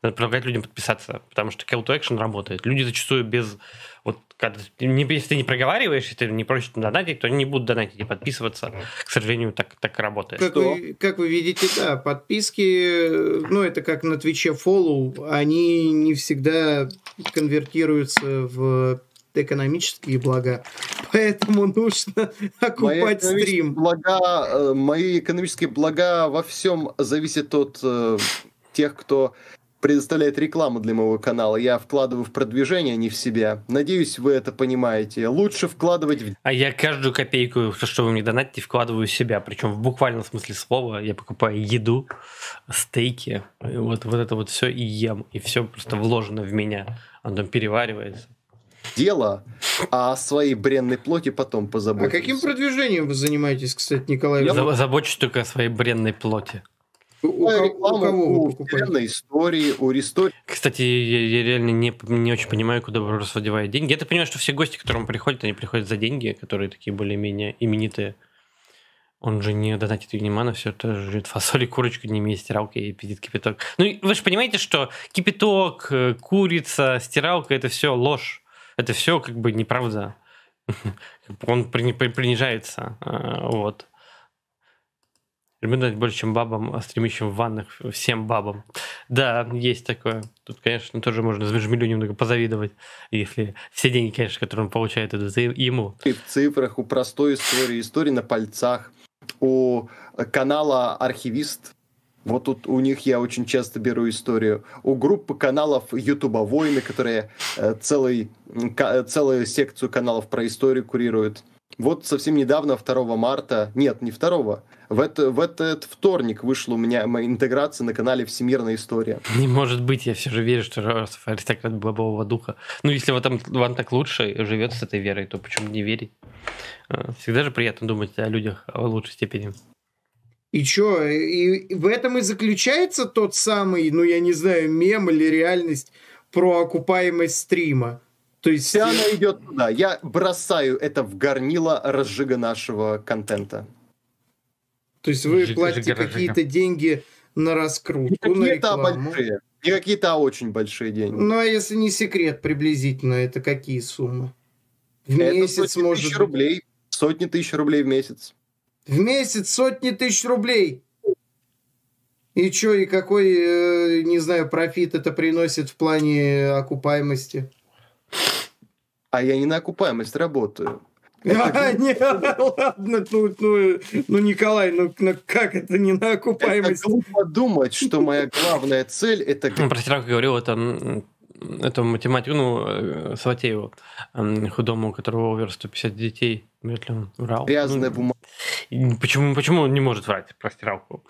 надо предлагать людям подписаться, потому что call to action работает. Люди зачастую без вот когда не, если ты не проговариваешь, если ты не просишь донатить, то они не будут донатить и подписываться. К сожалению, так, так работает. Как вы, как вы видите, да, подписки, ну, это как на Твиче follow, они не всегда конвертируются в экономические блага. Поэтому нужно окупать мои стрим. Блага, э, мои экономические блага во всем зависят от э, тех, кто предоставляет рекламу для моего канала. Я вкладываю в продвижение, а не в себя. Надеюсь, вы это понимаете. Лучше вкладывать в... А я каждую копейку, что вы мне донатите, вкладываю в себя. Причем в буквальном смысле слова. Я покупаю еду, стейки, вот, вот это вот все и ем. И все просто вложено в меня. Оно переваривается. дело, а о своей бренной плоти потом позаботимся. А каким продвижением вы занимаетесь, кстати, Николай? Я забочусь только о своей бренной плоти. У, у, у кого вы покупаете? истории, у Ристори. Кстати, я, я реально не, не очень понимаю, куда просто девают деньги. Я-то понимаю, что все гости, к которым приходят, они приходят за деньги, которые такие более-менее именитые. Он же не донатит Юнимана, все это жрет фасоли, курочку, не имеет стиралки и пиздит кипяток. Ну, вы же понимаете, что кипяток, э, курица, стиралка – это все ложь. Это все как бы неправда. Он принижается. А, вот. Люблю больше, чем бабам, а стремящим в ваннах всем бабам. Да, есть такое. Тут, конечно, тоже можно Жмелю немного позавидовать, если все деньги, конечно, которые он получает, это ему. И в цифрах, у простой истории, истории на пальцах, у канала «Архивист», вот тут у них я очень часто беру историю. У группы каналов Ютуба Войны, которые э, целый, к, целую секцию каналов про историю курируют. Вот совсем недавно, 2 марта, нет, не 2, в, это, в этот вторник вышла у меня моя интеграция на канале Всемирная история. Не может быть, я все же верю, что Ростов аристократ бобового духа. Ну, если вот там, вам так лучше живет с этой верой, то почему не верить? А, всегда же приятно думать о людях в лучшей степени. И чё, и в этом и заключается тот самый, ну, я не знаю, мем или реальность про окупаемость стрима? То есть... Вся она идет туда. Я бросаю это в горнило разжига нашего контента. То есть вы Жиг, платите какие-то деньги на раскрутку, не на рекламу. большие, не какие-то а очень большие деньги. Ну, а если не секрет, приблизительно, это какие суммы? В это месяц, сотни может тысяч рублей. Сотни тысяч рублей в месяц. В месяц сотни тысяч рублей. И что, и какой, э, не знаю, профит это приносит в плане окупаемости? А я не на окупаемость работаю. А, не, ладно, ну, ну, ну, Николай, ну, ну как это не на окупаемость? Это глупо думать, что моя главная цель это... Про Стирак говорил, это эту математику, ну, э, Саватееву, худому, у которого овер 150 детей, вряд ли он врал. Грязная ну, бумага. Почему, почему он не может врать про стиралку?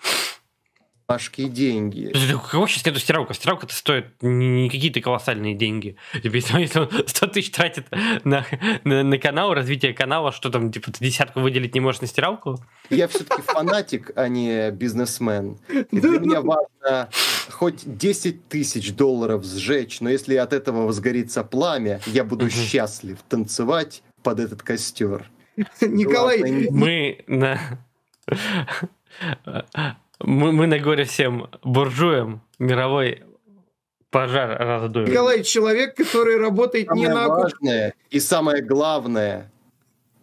Башки деньги. Кого сейчас нету стиралка? Стиралка-то стоит не, какие-то колоссальные деньги. Типа, если, если он 100 тысяч тратит на, на, на канал, развитие канала, что там, типа, ты десятку выделить не можешь на стиралку? Я все-таки фанатик, а не бизнесмен. И для меня важно хоть 10 тысяч долларов сжечь, но если от этого возгорится пламя, я буду счастлив танцевать под этот костер. Николай, мы на мы, мы на горе всем буржуям мировой пожар раздуем. Николай, человек, который работает самое не на... Важное и самое главное,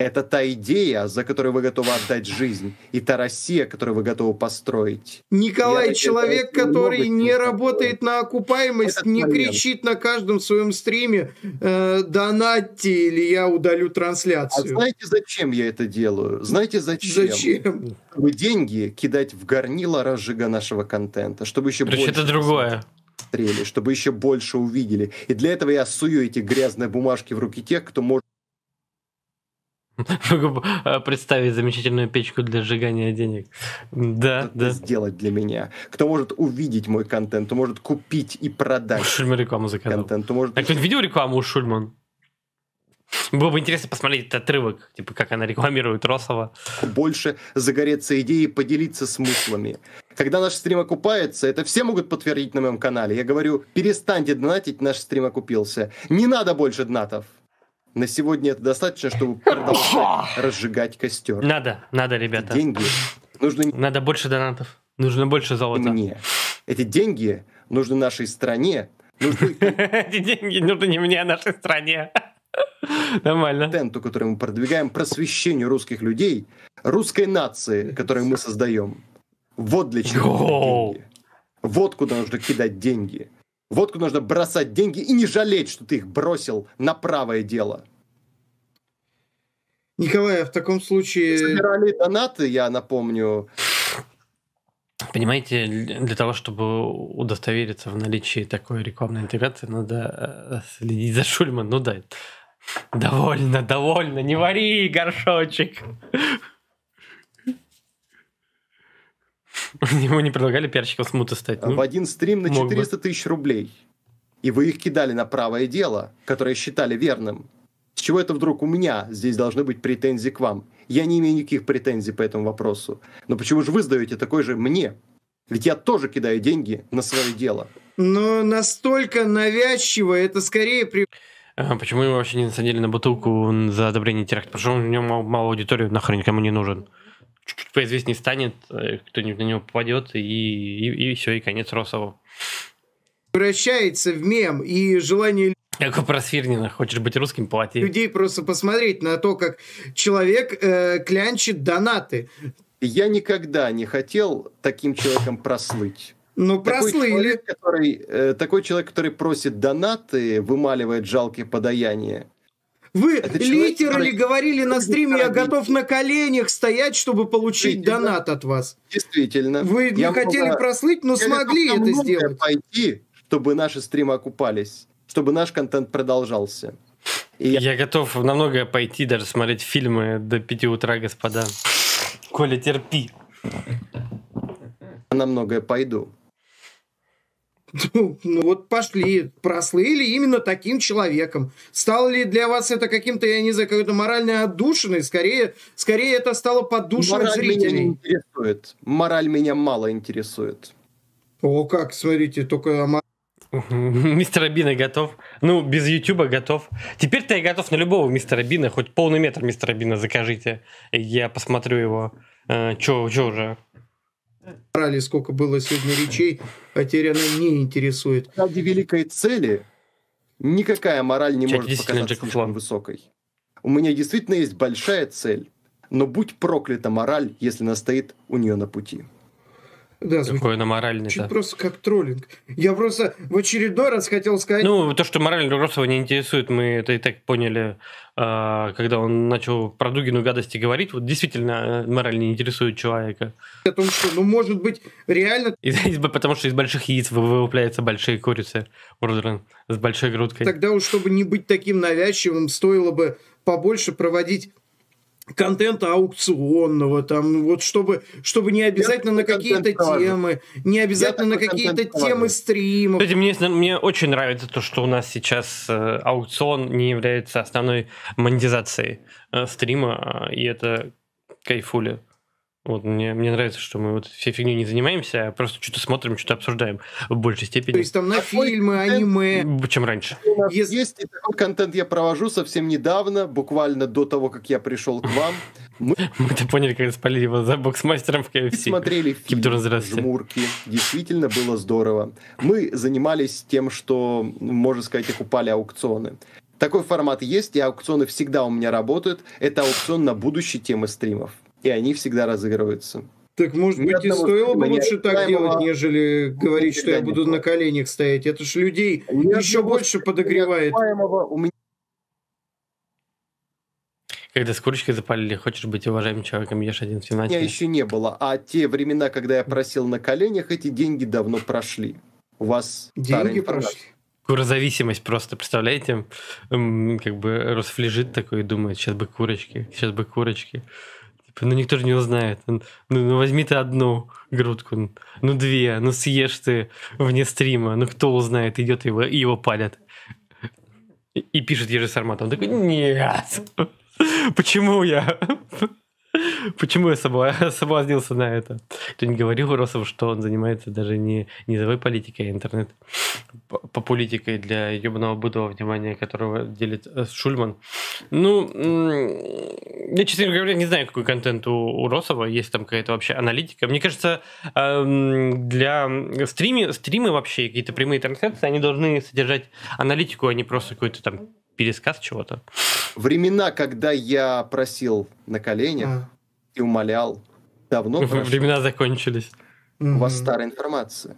это та идея, за которую вы готовы отдать жизнь, и та Россия, которую вы готовы построить. Николай, Я человек, который не работает на окупаемость, не момент. кричит на каждом своем стриме э, «донатьте» или «я удалю трансляцию». А знаете, зачем я это делаю? Знаете, зачем? Зачем? Чтобы деньги кидать в горнило разжига нашего контента, чтобы еще Короче, больше... это другое смотрели, чтобы еще больше увидели. И для этого я сую эти грязные бумажки в руки тех, кто может Могу э, представить замечательную печку для сжигания денег. Да, да. сделать для меня. Кто может увидеть мой контент, кто может купить и продать. Шульман рекламу заказал. Контент, кто может... А кто видел рекламу у Шульман? Было бы интересно посмотреть этот отрывок, типа как она рекламирует Росова. Больше загореться идеей, поделиться смыслами. Когда наш стрим окупается, это все могут подтвердить на моем канале. Я говорю, перестаньте донатить, наш стрим окупился. Не надо больше донатов. На сегодня это достаточно, чтобы продолжать разжигать костер. Надо, надо, ребята. Деньги нужны... Надо больше донатов. Нужно больше золота. Мне. Эти деньги нужны нашей стране. Эти деньги нужны не мне, а нашей стране. Нормально. Контенту, который мы продвигаем, просвещению русских людей, русской нации, которую мы создаем. Вот для чего деньги. Вот куда нужно кидать деньги. Водку нужно бросать деньги и не жалеть, что ты их бросил на правое дело. Николай, а в таком случае... Собирали донаты, я напомню. Понимаете, для того, чтобы удостовериться в наличии такой рекламной интеграции, надо э, следить за Шульман. Ну да, довольно, довольно, не вари горшочек. Ему не предлагали пиарщиком смута стать. Ну, в один стрим на 400 тысяч рублей. и вы их кидали на правое дело, которое считали верным. С чего это вдруг у меня здесь должны быть претензии к вам? Я не имею никаких претензий по этому вопросу. Но почему же вы сдаете такой же мне? Ведь я тоже кидаю деньги на свое дело. Но настолько навязчиво, это скорее... При... А почему его вообще не насадили на бутылку за одобрение теракта? Потому что у него мало, мало аудитории, нахрен никому не нужен. Чуть-чуть поизвестнее станет, э, кто-нибудь на него попадет, и, и, и все, и конец Росову. Превращается в мем, и желание как про Сфирнина, хочешь быть русским, плати. Людей просто посмотреть на то, как человек э, клянчит донаты. Я никогда не хотел таким человеком прослыть. Ну, прослыли. Такой человек, который, э, такой человек, который просит донаты, вымаливает жалкие подаяния. Вы литерали говорили на стриме, я готов на коленях стоять, чтобы получить донат от вас. Действительно. Вы не хотели много... прослыть, но смогли это сделать. пойти, чтобы наши стримы окупались чтобы наш контент продолжался. И я... готов на многое пойти, даже смотреть фильмы до 5 утра, господа. Коля, терпи. На многое пойду. Ну, ну вот пошли, прослыли именно таким человеком. Стало ли для вас это каким-то, я не знаю, какой-то моральной отдушиной? Скорее, скорее это стало поддушиной Мораль зрителей. Меня не интересует. Мораль меня мало интересует. О, как, смотрите, только Мистера Бина готов. Ну, без Ютуба готов. Теперь-то я готов на любого мистера Бина, хоть полный метр мистера Бина закажите. Я посмотрю его. Э, чё, чё уже? Брали, сколько было сегодня речей, а теперь она не интересует. Ради великой цели никакая мораль не может показаться слишком высокой. У меня действительно есть большая цель, но будь проклята мораль, если она стоит у нее на пути. Да, Какой она моральный Чуть просто как троллинг. Я просто в очередной раз хотел сказать... Ну, то, что мораль Росова не интересует, мы это и так поняли, а, когда он начал про Дугину гадости говорить. Вот действительно, э, мораль не интересует человека. О том, что, ну, может быть, реально... Потому что из больших яиц вылупляются большие курицы с большой грудкой. Тогда уж, чтобы не быть таким навязчивым, стоило бы побольше проводить контента аукционного, там, вот чтобы, чтобы не обязательно на какие-то темы, не обязательно на какие-то темы стримов. Кстати, мне, мне очень нравится то, что у нас сейчас э, аукцион не является основной монетизацией э, стрима, и это кайфули. Вот мне, мне нравится, что мы вот всей фигней не занимаемся, а просто что-то смотрим, что-то обсуждаем в большей степени. То есть там на Какой фильмы, аниме. Чем раньше. Есть... есть такой контент я провожу совсем недавно, буквально до того, как я пришел к вам. Мы, Мы-то поняли, когда спалили его за боксмастером в KFC. смотрели фильм «Жмурки». Действительно было здорово. Мы занимались тем, что, можно сказать, окупали аукционы. Такой формат есть, и аукционы всегда у меня работают. Это аукцион на будущие темы стримов и они всегда разыгрываются. Так, может быть, и стоило бы лучше так делать, нежели говорить, что я буду на коленях стоять. Это ж людей еще больше подогревает. Когда с курочкой запалили, хочешь быть уважаемым человеком, ешь один в У меня еще не было. А те времена, когда я просил на коленях, эти деньги давно прошли. У вас деньги прошли? Курозависимость просто, представляете? Как бы Росф лежит такой и думает, сейчас бы курочки, сейчас бы курочки. Типа, ну никто же не узнает. Ну, ну возьми ты одну грудку, ну две, ну съешь ты вне стрима, ну кто узнает, идет его, и его палят. И, и пишет Ежи Сармат, он такой, нет, почему я? Почему я соблазнился на это? Кто не говорил Росов, что он занимается даже не низовой политикой, а интернет по политикой для ебаного быдого внимания, которого делит э, Шульман. Ну, я, честно говоря, не знаю, какой контент у, у Росова, есть там какая-то вообще аналитика. Мне кажется, эм, для стриме, стримы вообще, какие-то прямые трансляции, они должны содержать аналитику, а не просто какой-то там пересказ чего-то. Времена, когда я просил на коленях а. и умолял, давно прошли. Времена закончились. У вас старая информация.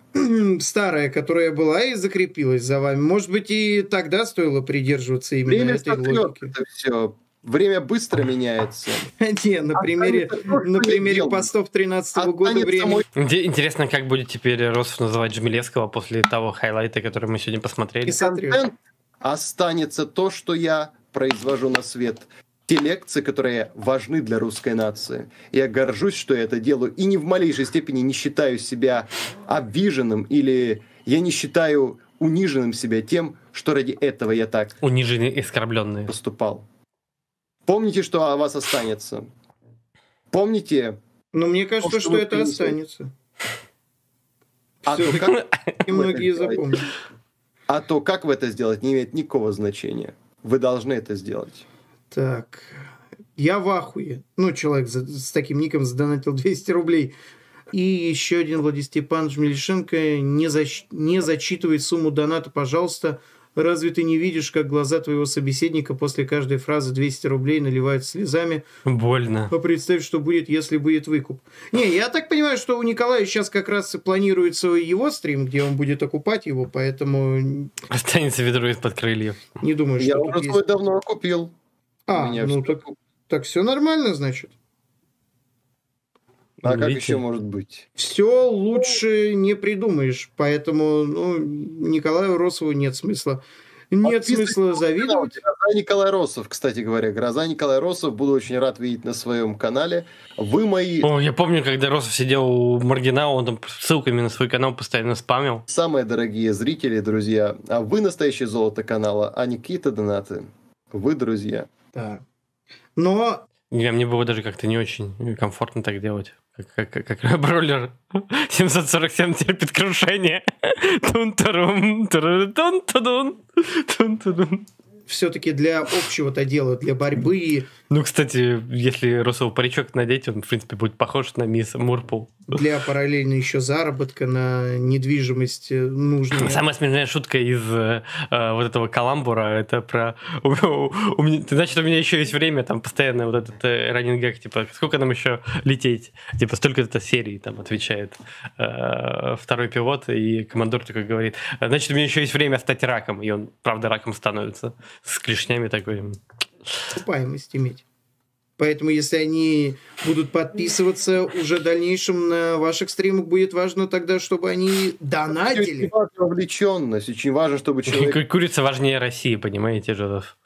Старая, которая была и закрепилась за вами. Может быть, и тогда стоило придерживаться именно Время этой логики. Это все. Время быстро меняется. Не, на примере, на примере постов 13 года время. Интересно, как будет теперь Росов называть Жмелевского после того хайлайта, который мы сегодня посмотрели. Контент останется то, что я произвожу на свет те лекции, которые важны для русской нации. Я горжусь, что я это делаю, и ни в малейшей степени не считаю себя обиженным или я не считаю униженным себя тем, что ради этого я так... Униженный и оскорбленный. Поступал. Помните, что о вас останется. Помните... Но мне кажется, что, что это останется. А то как... И многие запомнят. А то, как вы это сделать, не имеет никакого значения. Вы должны это сделать. Так, я в ахуе. Ну, человек с таким ником задонатил 200 рублей. И еще один Владимир Степанович Мелишенко не, защ... не зачитывает сумму доната, пожалуйста. Разве ты не видишь, как глаза твоего собеседника после каждой фразы 200 рублей наливают слезами? Больно. А представь, что будет, если будет выкуп. Не, я так понимаю, что у Николая сейчас как раз планируется его стрим, где он будет окупать его, поэтому... Останется ведро из-под крыльев. Не думаю, что... Я уже свой давно окупил. А, ну так, так все нормально, значит. А как еще может быть? Все лучше не придумаешь, поэтому ну, Николаю Росову нет смысла. Нет смысла завидовать. Гроза Николай Росов, кстати говоря. Гроза Николай Росов. Буду очень рад видеть на своем канале. Вы мои... О, я помню, когда Росов сидел у Маргинала, он там ссылками на свой канал постоянно спамил. Самые дорогие зрители, друзья. А вы настоящее золото канала, а не какие-то донаты. Вы друзья. Да. Но... Я, мне было даже как-то не очень комфортно так делать. Как, как, как бройлер 747 терпит крушение. Все-таки для общего-то дела, для борьбы. Ну, кстати, если русовый паричок надеть, он, в принципе, будет похож на мисс Мурпл. Для параллельно еще заработка на недвижимость нужно. Самая смешная шутка из э, вот этого каламбура, это про... У, у, у меня, значит, у меня еще есть время, там, постоянно вот этот э, раннингак, типа, сколько нам еще лететь? Типа, столько-то серий, там, отвечает э, второй пилот, и командор такой говорит, значит, у меня еще есть время стать раком, и он, правда, раком становится с клешнями такой. Окупаемость иметь. Поэтому, если они будут подписываться, уже в дальнейшем на ваших стримах будет важно тогда, чтобы они донатили. Очень важна вовлеченность, очень важно, чтобы человек... Курица важнее России, понимаете, Жозеф?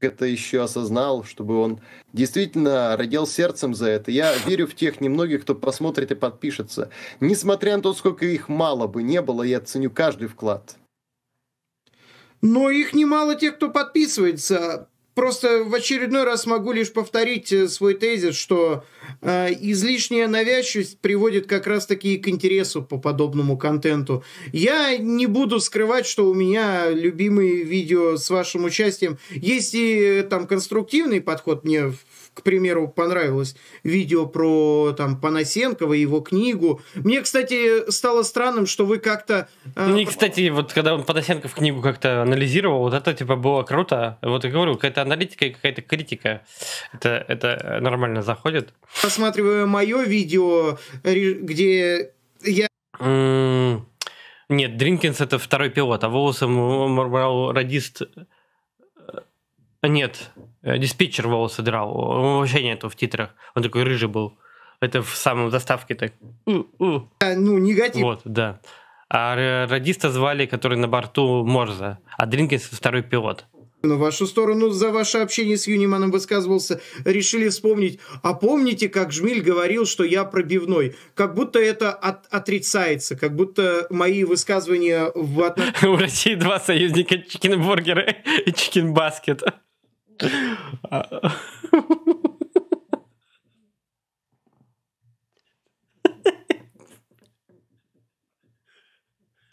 это еще осознал, чтобы он действительно родил сердцем за это. Я верю в тех немногих, кто посмотрит и подпишется. Несмотря на то, сколько их мало бы не было, я ценю каждый вклад. Но их немало тех, кто подписывается. Просто в очередной раз могу лишь повторить э, свой тезис, что э, излишняя навязчивость приводит как раз-таки к интересу по подобному контенту. Я не буду скрывать, что у меня любимые видео с вашим участием. Есть и э, там конструктивный подход мне к примеру, понравилось видео про там Панасенкова, его книгу. Мне, кстати, стало странным, что вы как-то... Э... Мне, кстати, вот когда он Панасенков книгу как-то анализировал, вот это типа было круто. Вот я говорю, какая-то аналитика и какая-то критика. Это, это нормально заходит. Посматриваю мое видео, где я... Нет, Дринкинс это второй пилот, а волосом брал радист нет, э, диспетчер волосы драл. Вообще нету в титрах. Он такой рыжий был. Это в самом заставке так. У-у. А, ну, негатив. Вот, да. А радиста звали, который на борту Морза. А Дринкинс второй пилот. На вашу сторону за ваше общение с Юниманом высказывался, решили вспомнить. А помните, как Жмиль говорил, что я пробивной? Как будто это от, отрицается, как будто мои высказывания в отношении... У России два союзника чикенбургеры и чикенбаскет. 啊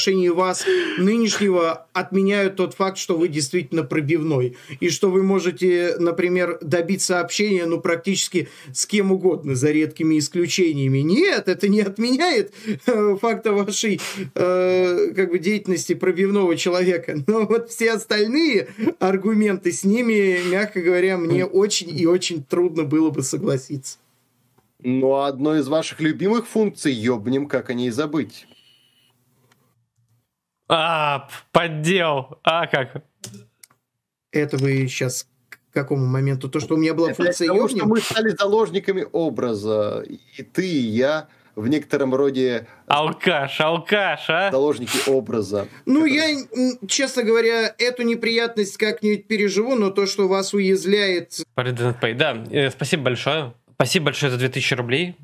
отношении вас нынешнего отменяют тот факт, что вы действительно пробивной. И что вы можете, например, добиться общения, ну, практически с кем угодно, за редкими исключениями. Нет, это не отменяет э, факта вашей э, как бы деятельности пробивного человека. Но вот все остальные аргументы, с ними, мягко говоря, мне очень и очень трудно было бы согласиться. Ну, а одной из ваших любимых функций ёбнем, как о ней забыть. А, поддел. А, как? Это вы сейчас к какому моменту? То, что у меня была Это функция того, что мы стали заложниками образа. И ты, и я в некотором роде... Алкаш, алкаш, а? Заложники образа. Ну, я, честно говоря, эту неприятность как-нибудь переживу, но то, что вас уязвляет... Да, э, спасибо большое. Спасибо большое за 2000 рублей.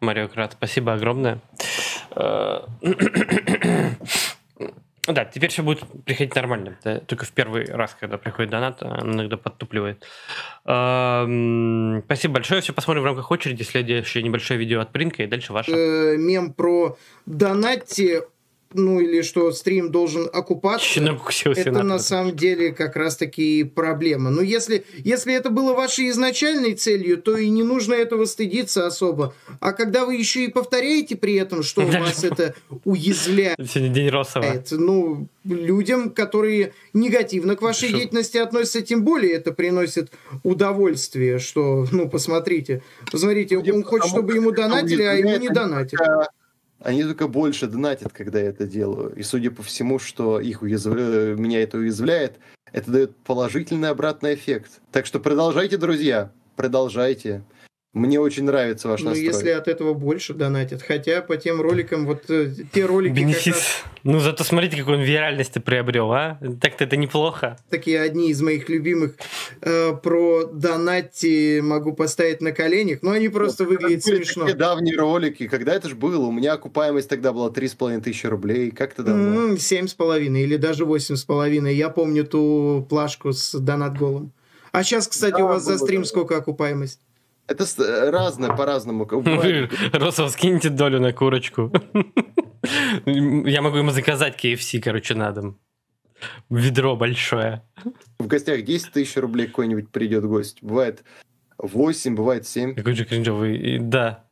Марио Крат, спасибо огромное. Э, Да, теперь все будет приходить нормально. Да? Только в первый раз, когда приходит донат, он иногда подтупливает. Спасибо большое. Все посмотрим в рамках очереди. Следующее небольшое видео от Принка и дальше ваше. Э, мем про донатте ну или что стрим должен окупаться, это на, на самом деле как раз-таки проблема. Но если, если это было вашей изначальной целью, то и не нужно этого стыдиться особо. А когда вы еще и повторяете при этом, что у вас это уязвляет... Сегодня день Росова. Ну, людям, которые негативно к вашей деятельности относятся, тем более это приносит удовольствие, что, ну, посмотрите, посмотрите, он хочет, чтобы ему донатили, а ему не донатят они только больше донатят, когда я это делаю. И судя по всему, что их уязв... меня это уязвляет, это дает положительный обратный эффект. Так что продолжайте, друзья, продолжайте. Мне очень нравится ваш ну, настрой. Ну, если от этого больше донатят. Хотя по тем роликам, вот э, те ролики... Бенефис. Раз... Ну, зато смотрите, какую он виральность приобрел, а? Так-то это неплохо. Такие одни из моих любимых э, про донати могу поставить на коленях, но они просто ну, выглядят смешно. Такие давние ролики, когда это же было? У меня окупаемость тогда была 3,5 тысячи рублей. Как то давно? Семь с половиной или даже восемь с половиной. Я помню ту плашку с донат-голом. А сейчас, кстати, да, у вас за стрим сколько окупаемость? Это разное по-разному. Росов, скиньте долю на курочку. Я могу ему заказать KFC, короче, на дом. Ведро большое. В гостях 10 тысяч рублей какой-нибудь придет гость. Бывает 8, бывает 7. Какой же кринжовый. Да.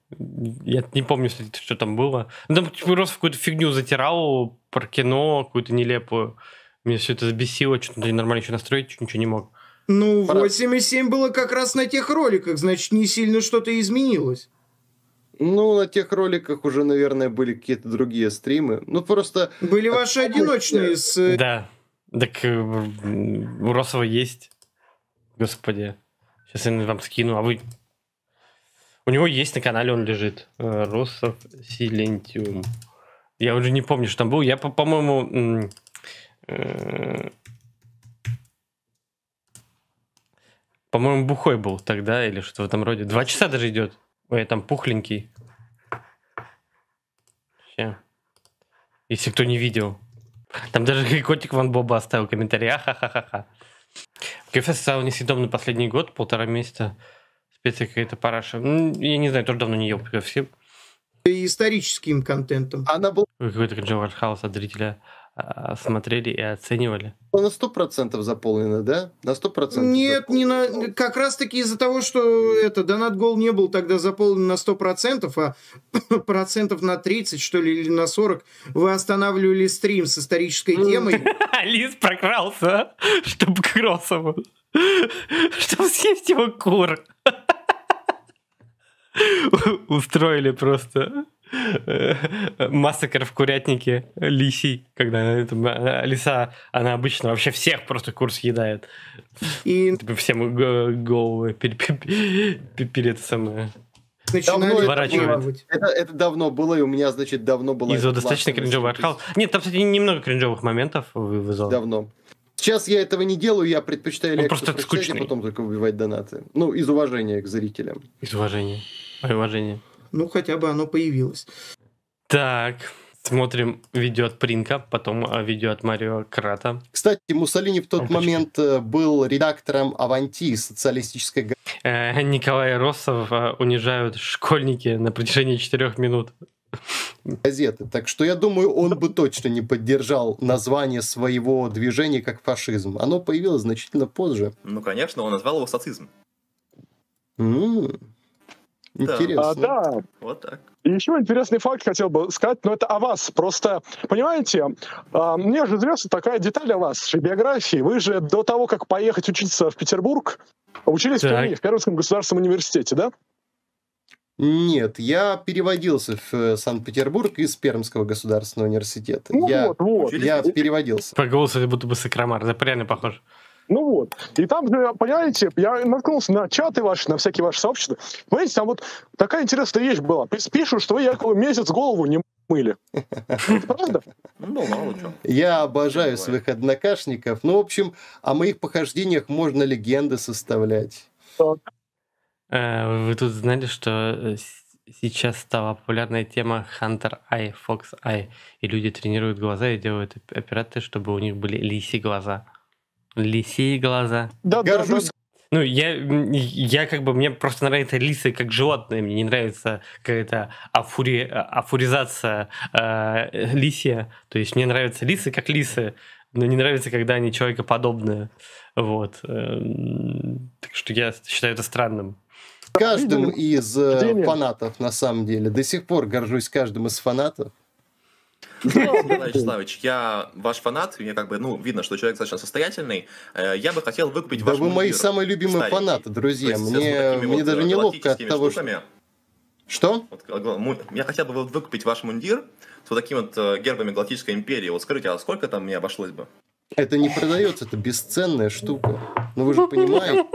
Я не помню, что там было. Ну, там типа, Росов какую-то фигню затирал про кино, какую-то нелепую. Меня все это забесило, что-то нормально еще настроить, ничего не мог. Ну, 8,7 было как раз на тех роликах, значит, не сильно что-то изменилось. Ну, на тех роликах уже, наверное, были какие-то другие стримы. Ну, просто... Были ваши одиночные с... Э, да. Так э, у Росова есть. Господи. Сейчас я вам скину, а вы... У него есть на канале, он лежит. Э, Росов Силентиум. Я уже не помню, что там был. Я, по-моему... По-моему, бухой был тогда или что-то в этом роде. Два часа даже идет. Ой, там пухленький. Вообще. Если кто не видел. Там даже котик Ван Боба оставил комментарий. Ахахахаха. КФС стал несъедобный последний год, полтора месяца. Специя какая-то параша. Ну, я не знаю, тоже давно не ел КФС. Историческим контентом. Она была... Какой-то кринжовый хаос от зрителя. А, смотрели и оценивали? На сто процентов заполнено, да? На сто процентов. Нет, не на... как раз таки из-за того, что это донат гол не был тогда заполнен на сто процентов, а процентов на 30, что ли, или на 40, вы останавливали стрим с исторической темой. Лис прокрался, чтобы к Росову, чтобы съесть его кур. Устроили просто. Массакр в курятнике лисий, когда это, лиса, она обычно вообще всех просто курс съедает. И... Типа всем головы перед самое начинали это, это, давно было, и у меня, значит, давно было... Изо достаточно кринжовый архал. Нет, там, кстати, немного кринжовых моментов вызвал. Давно. Сейчас я этого не делаю, я предпочитаю Он просто скучный. и потом только убивать донаты. Ну, из уважения к зрителям. Из уважения. Ой, уважение ну хотя бы оно появилось. Так, смотрим видео от Принка, потом а, видео от Марио Крата. Кстати, Муссолини в тот Он момент? Э, был редактором «Аванти» социалистической... Э, Николай Россов э, унижают школьники на протяжении четырех минут. Газеты. Так что я думаю, он бы точно не поддержал название своего движения как фашизм. Оно появилось значительно позже. Ну, конечно, он назвал его социзм. Интересно. А, да. Вот так. Еще интересный факт хотел бы сказать, но это о вас. Просто, понимаете, а, мне же известна такая деталь о вас, биографии. Вы же до того, как поехать учиться в Петербург, учились так. в Перми, в Пермском государственном университете, да? Нет, я переводился в э, Санкт-Петербург из Пермского государственного университета. Ну, я, вот, вот. я переводился. По голосу будто бы Сакрамар, это реально похож. Ну вот. И там же, понимаете, я наткнулся на чаты ваши, на всякие ваши сообщества. Понимаете, там вот такая интересная вещь была. Пишут, что вы якобы месяц голову не мыли. Это правда? Ну, мало что. Я обожаю своих однокашников. Ну, в общем, о моих похождениях можно легенды составлять. Э, вы тут знали, что сейчас стала популярная тема Hunter Eye, Fox Eye, и люди тренируют глаза и делают операции, чтобы у них были лиси глаза. Лисии глаза. Да, Горжусь. Да, Ну, я, я как бы, мне просто нравятся лисы как животные, мне не нравится какая-то афури, афуризация э, лисия. То есть мне нравятся лисы как лисы, но не нравится, когда они человекоподобные. Вот. Эм, так что я считаю это странным. Каждым из э, фанатов, на самом деле. До сих пор горжусь каждым из фанатов. Николай Вячеславович, я ваш фанат, мне как бы, ну, видно, что человек достаточно состоятельный. Э, я бы хотел выкупить да ваш Да вы мои самые любимые старенький. фанаты, друзья. Есть, мне, мне вот даже неловко от того, штуками. что... Что? Вот, я хотел бы выкупить ваш мундир с вот такими вот э, гербами Галактической империи. Вот скажите, а сколько там мне обошлось бы? Это не продается, это бесценная штука. Ну вы же понимаете.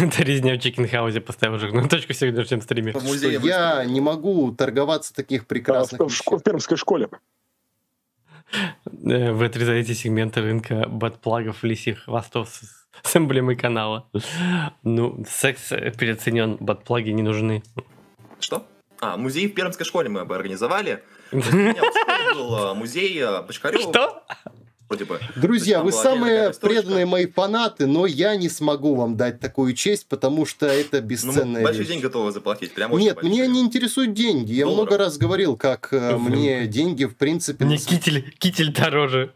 Это резня в Чикенхаузе поставил жирную точку в сегодняшнем стриме. Я не могу торговаться таких прекрасных В пермской школе. Э, вы отрезаете сегменты рынка батплагов лисих хвостов с, с эмблемой канала. Ну, секс переоценен, батплаги не нужны. Что? А, музей в Пермской школе мы бы организовали. Был э, музей э, Бочкарева. Что? Вроде бы. Друзья, вы самые преданные мои фанаты, но я не смогу вам дать такую честь, потому что это ну, бесценная ну, большой день готовы заплатить, прям Нет, меня не интересуют деньги. Я Долларов. много раз говорил, как э, мне деньги, в принципе... Мне китель, китель дороже.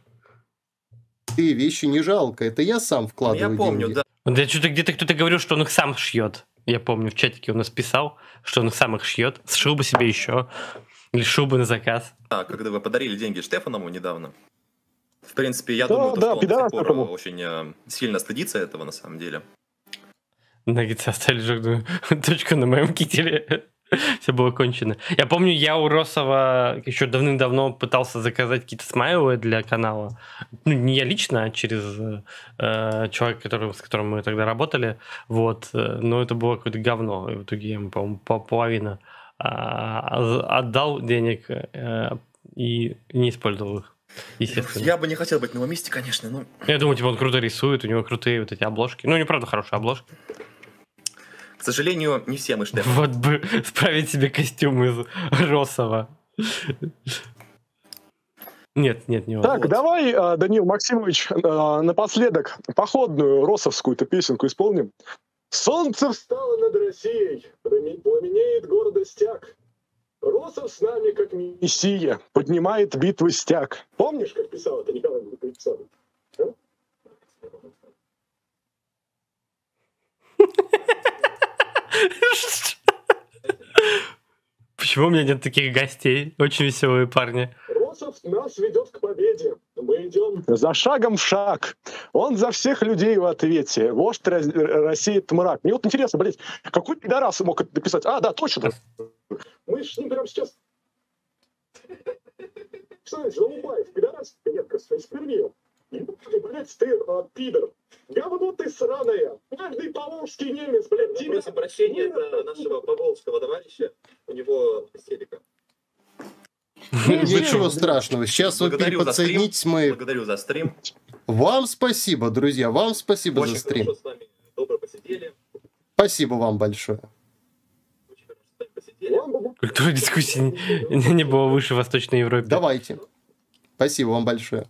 Ты вещи не жалко, это я сам вкладываю ну, Я помню, деньги. да. Да что-то где-то кто-то говорил, что он их сам шьет. Я помню, в чатике у нас писал, что он их сам их шьет. Сшил бы себе еще. Или шил бы на заказ. А, когда вы подарили деньги Штефанову недавно. В принципе, я да, думаю, да, что он до сих пор очень э, сильно стыдится этого на самом деле. Наггетсы оставили жирную точку на моем кителе. Все было кончено. Я помню, я у Росова еще давным-давно пытался заказать какие-то смайлы для канала. Ну, не я лично, а через э, человека, который, с которым мы тогда работали. Вот. Э, но это было какое-то говно. И в итоге я ему, по-моему, половину э, отдал денег э, и не использовал их. Естественно. Я бы не хотел быть на его месте, конечно, но... Я думаю, типа он круто рисует, у него крутые вот эти обложки. Ну, не правда хорошие обложки. К сожалению, не все мы штемы. Вот бы справить себе костюм из Росова. Нет, нет, не Так, вот. давай, а, Данил Максимович, а, напоследок походную росовскую-то песенку исполним. Солнце встало над Россией, пламенеет гордо стяг. Росов с нами, как мессия, поднимает битвы стяг. Помнишь, как писал это Николай Александрович? Почему у меня нет таких гостей? Очень веселые парни. Росов нас ведет к победе. Мы идем за шагом в шаг. Он за всех людей в ответе. Вождь рассеет мрак. Мне вот интересно, блядь, какой пидорас мог это написать? А, да, точно. Мы с ним прямо сейчас... Что, Залубаев, пидорас, клетка, впервые. Блядь, ты, а, пидор. Говно ты сраная. Каждый поволжский немец, блядь, тебе... Просим прощения за нашего поволжского товарища. У него истерика. Ничего страшного. Сейчас вы переподсоединитесь мы... Благодарю за стрим. Вам спасибо, друзья. Вам спасибо Очень за стрим. с вами добро посидели. Спасибо вам большое. Культура дискуссии не было выше в Восточной Европе. Давайте. Спасибо вам большое.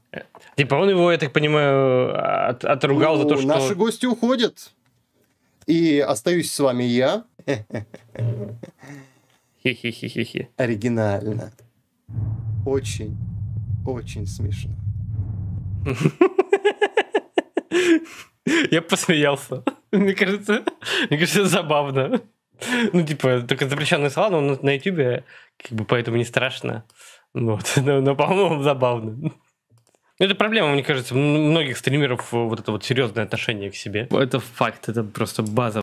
Типа он его, я так понимаю, от, отругал ну, за то, что... Наши гости уходят. И остаюсь с вами я. Хе-хе-хе-хе. Оригинально. Очень, очень смешно. Я посмеялся. Мне кажется, мне кажется, забавно. Ну, типа, только запрещенные слова, но на Ютубе, как бы, поэтому не страшно. Вот. Но, но по-моему, забавно. Ну, это проблема, мне кажется, многих стримеров вот это вот серьезное отношение к себе. Это факт, это просто база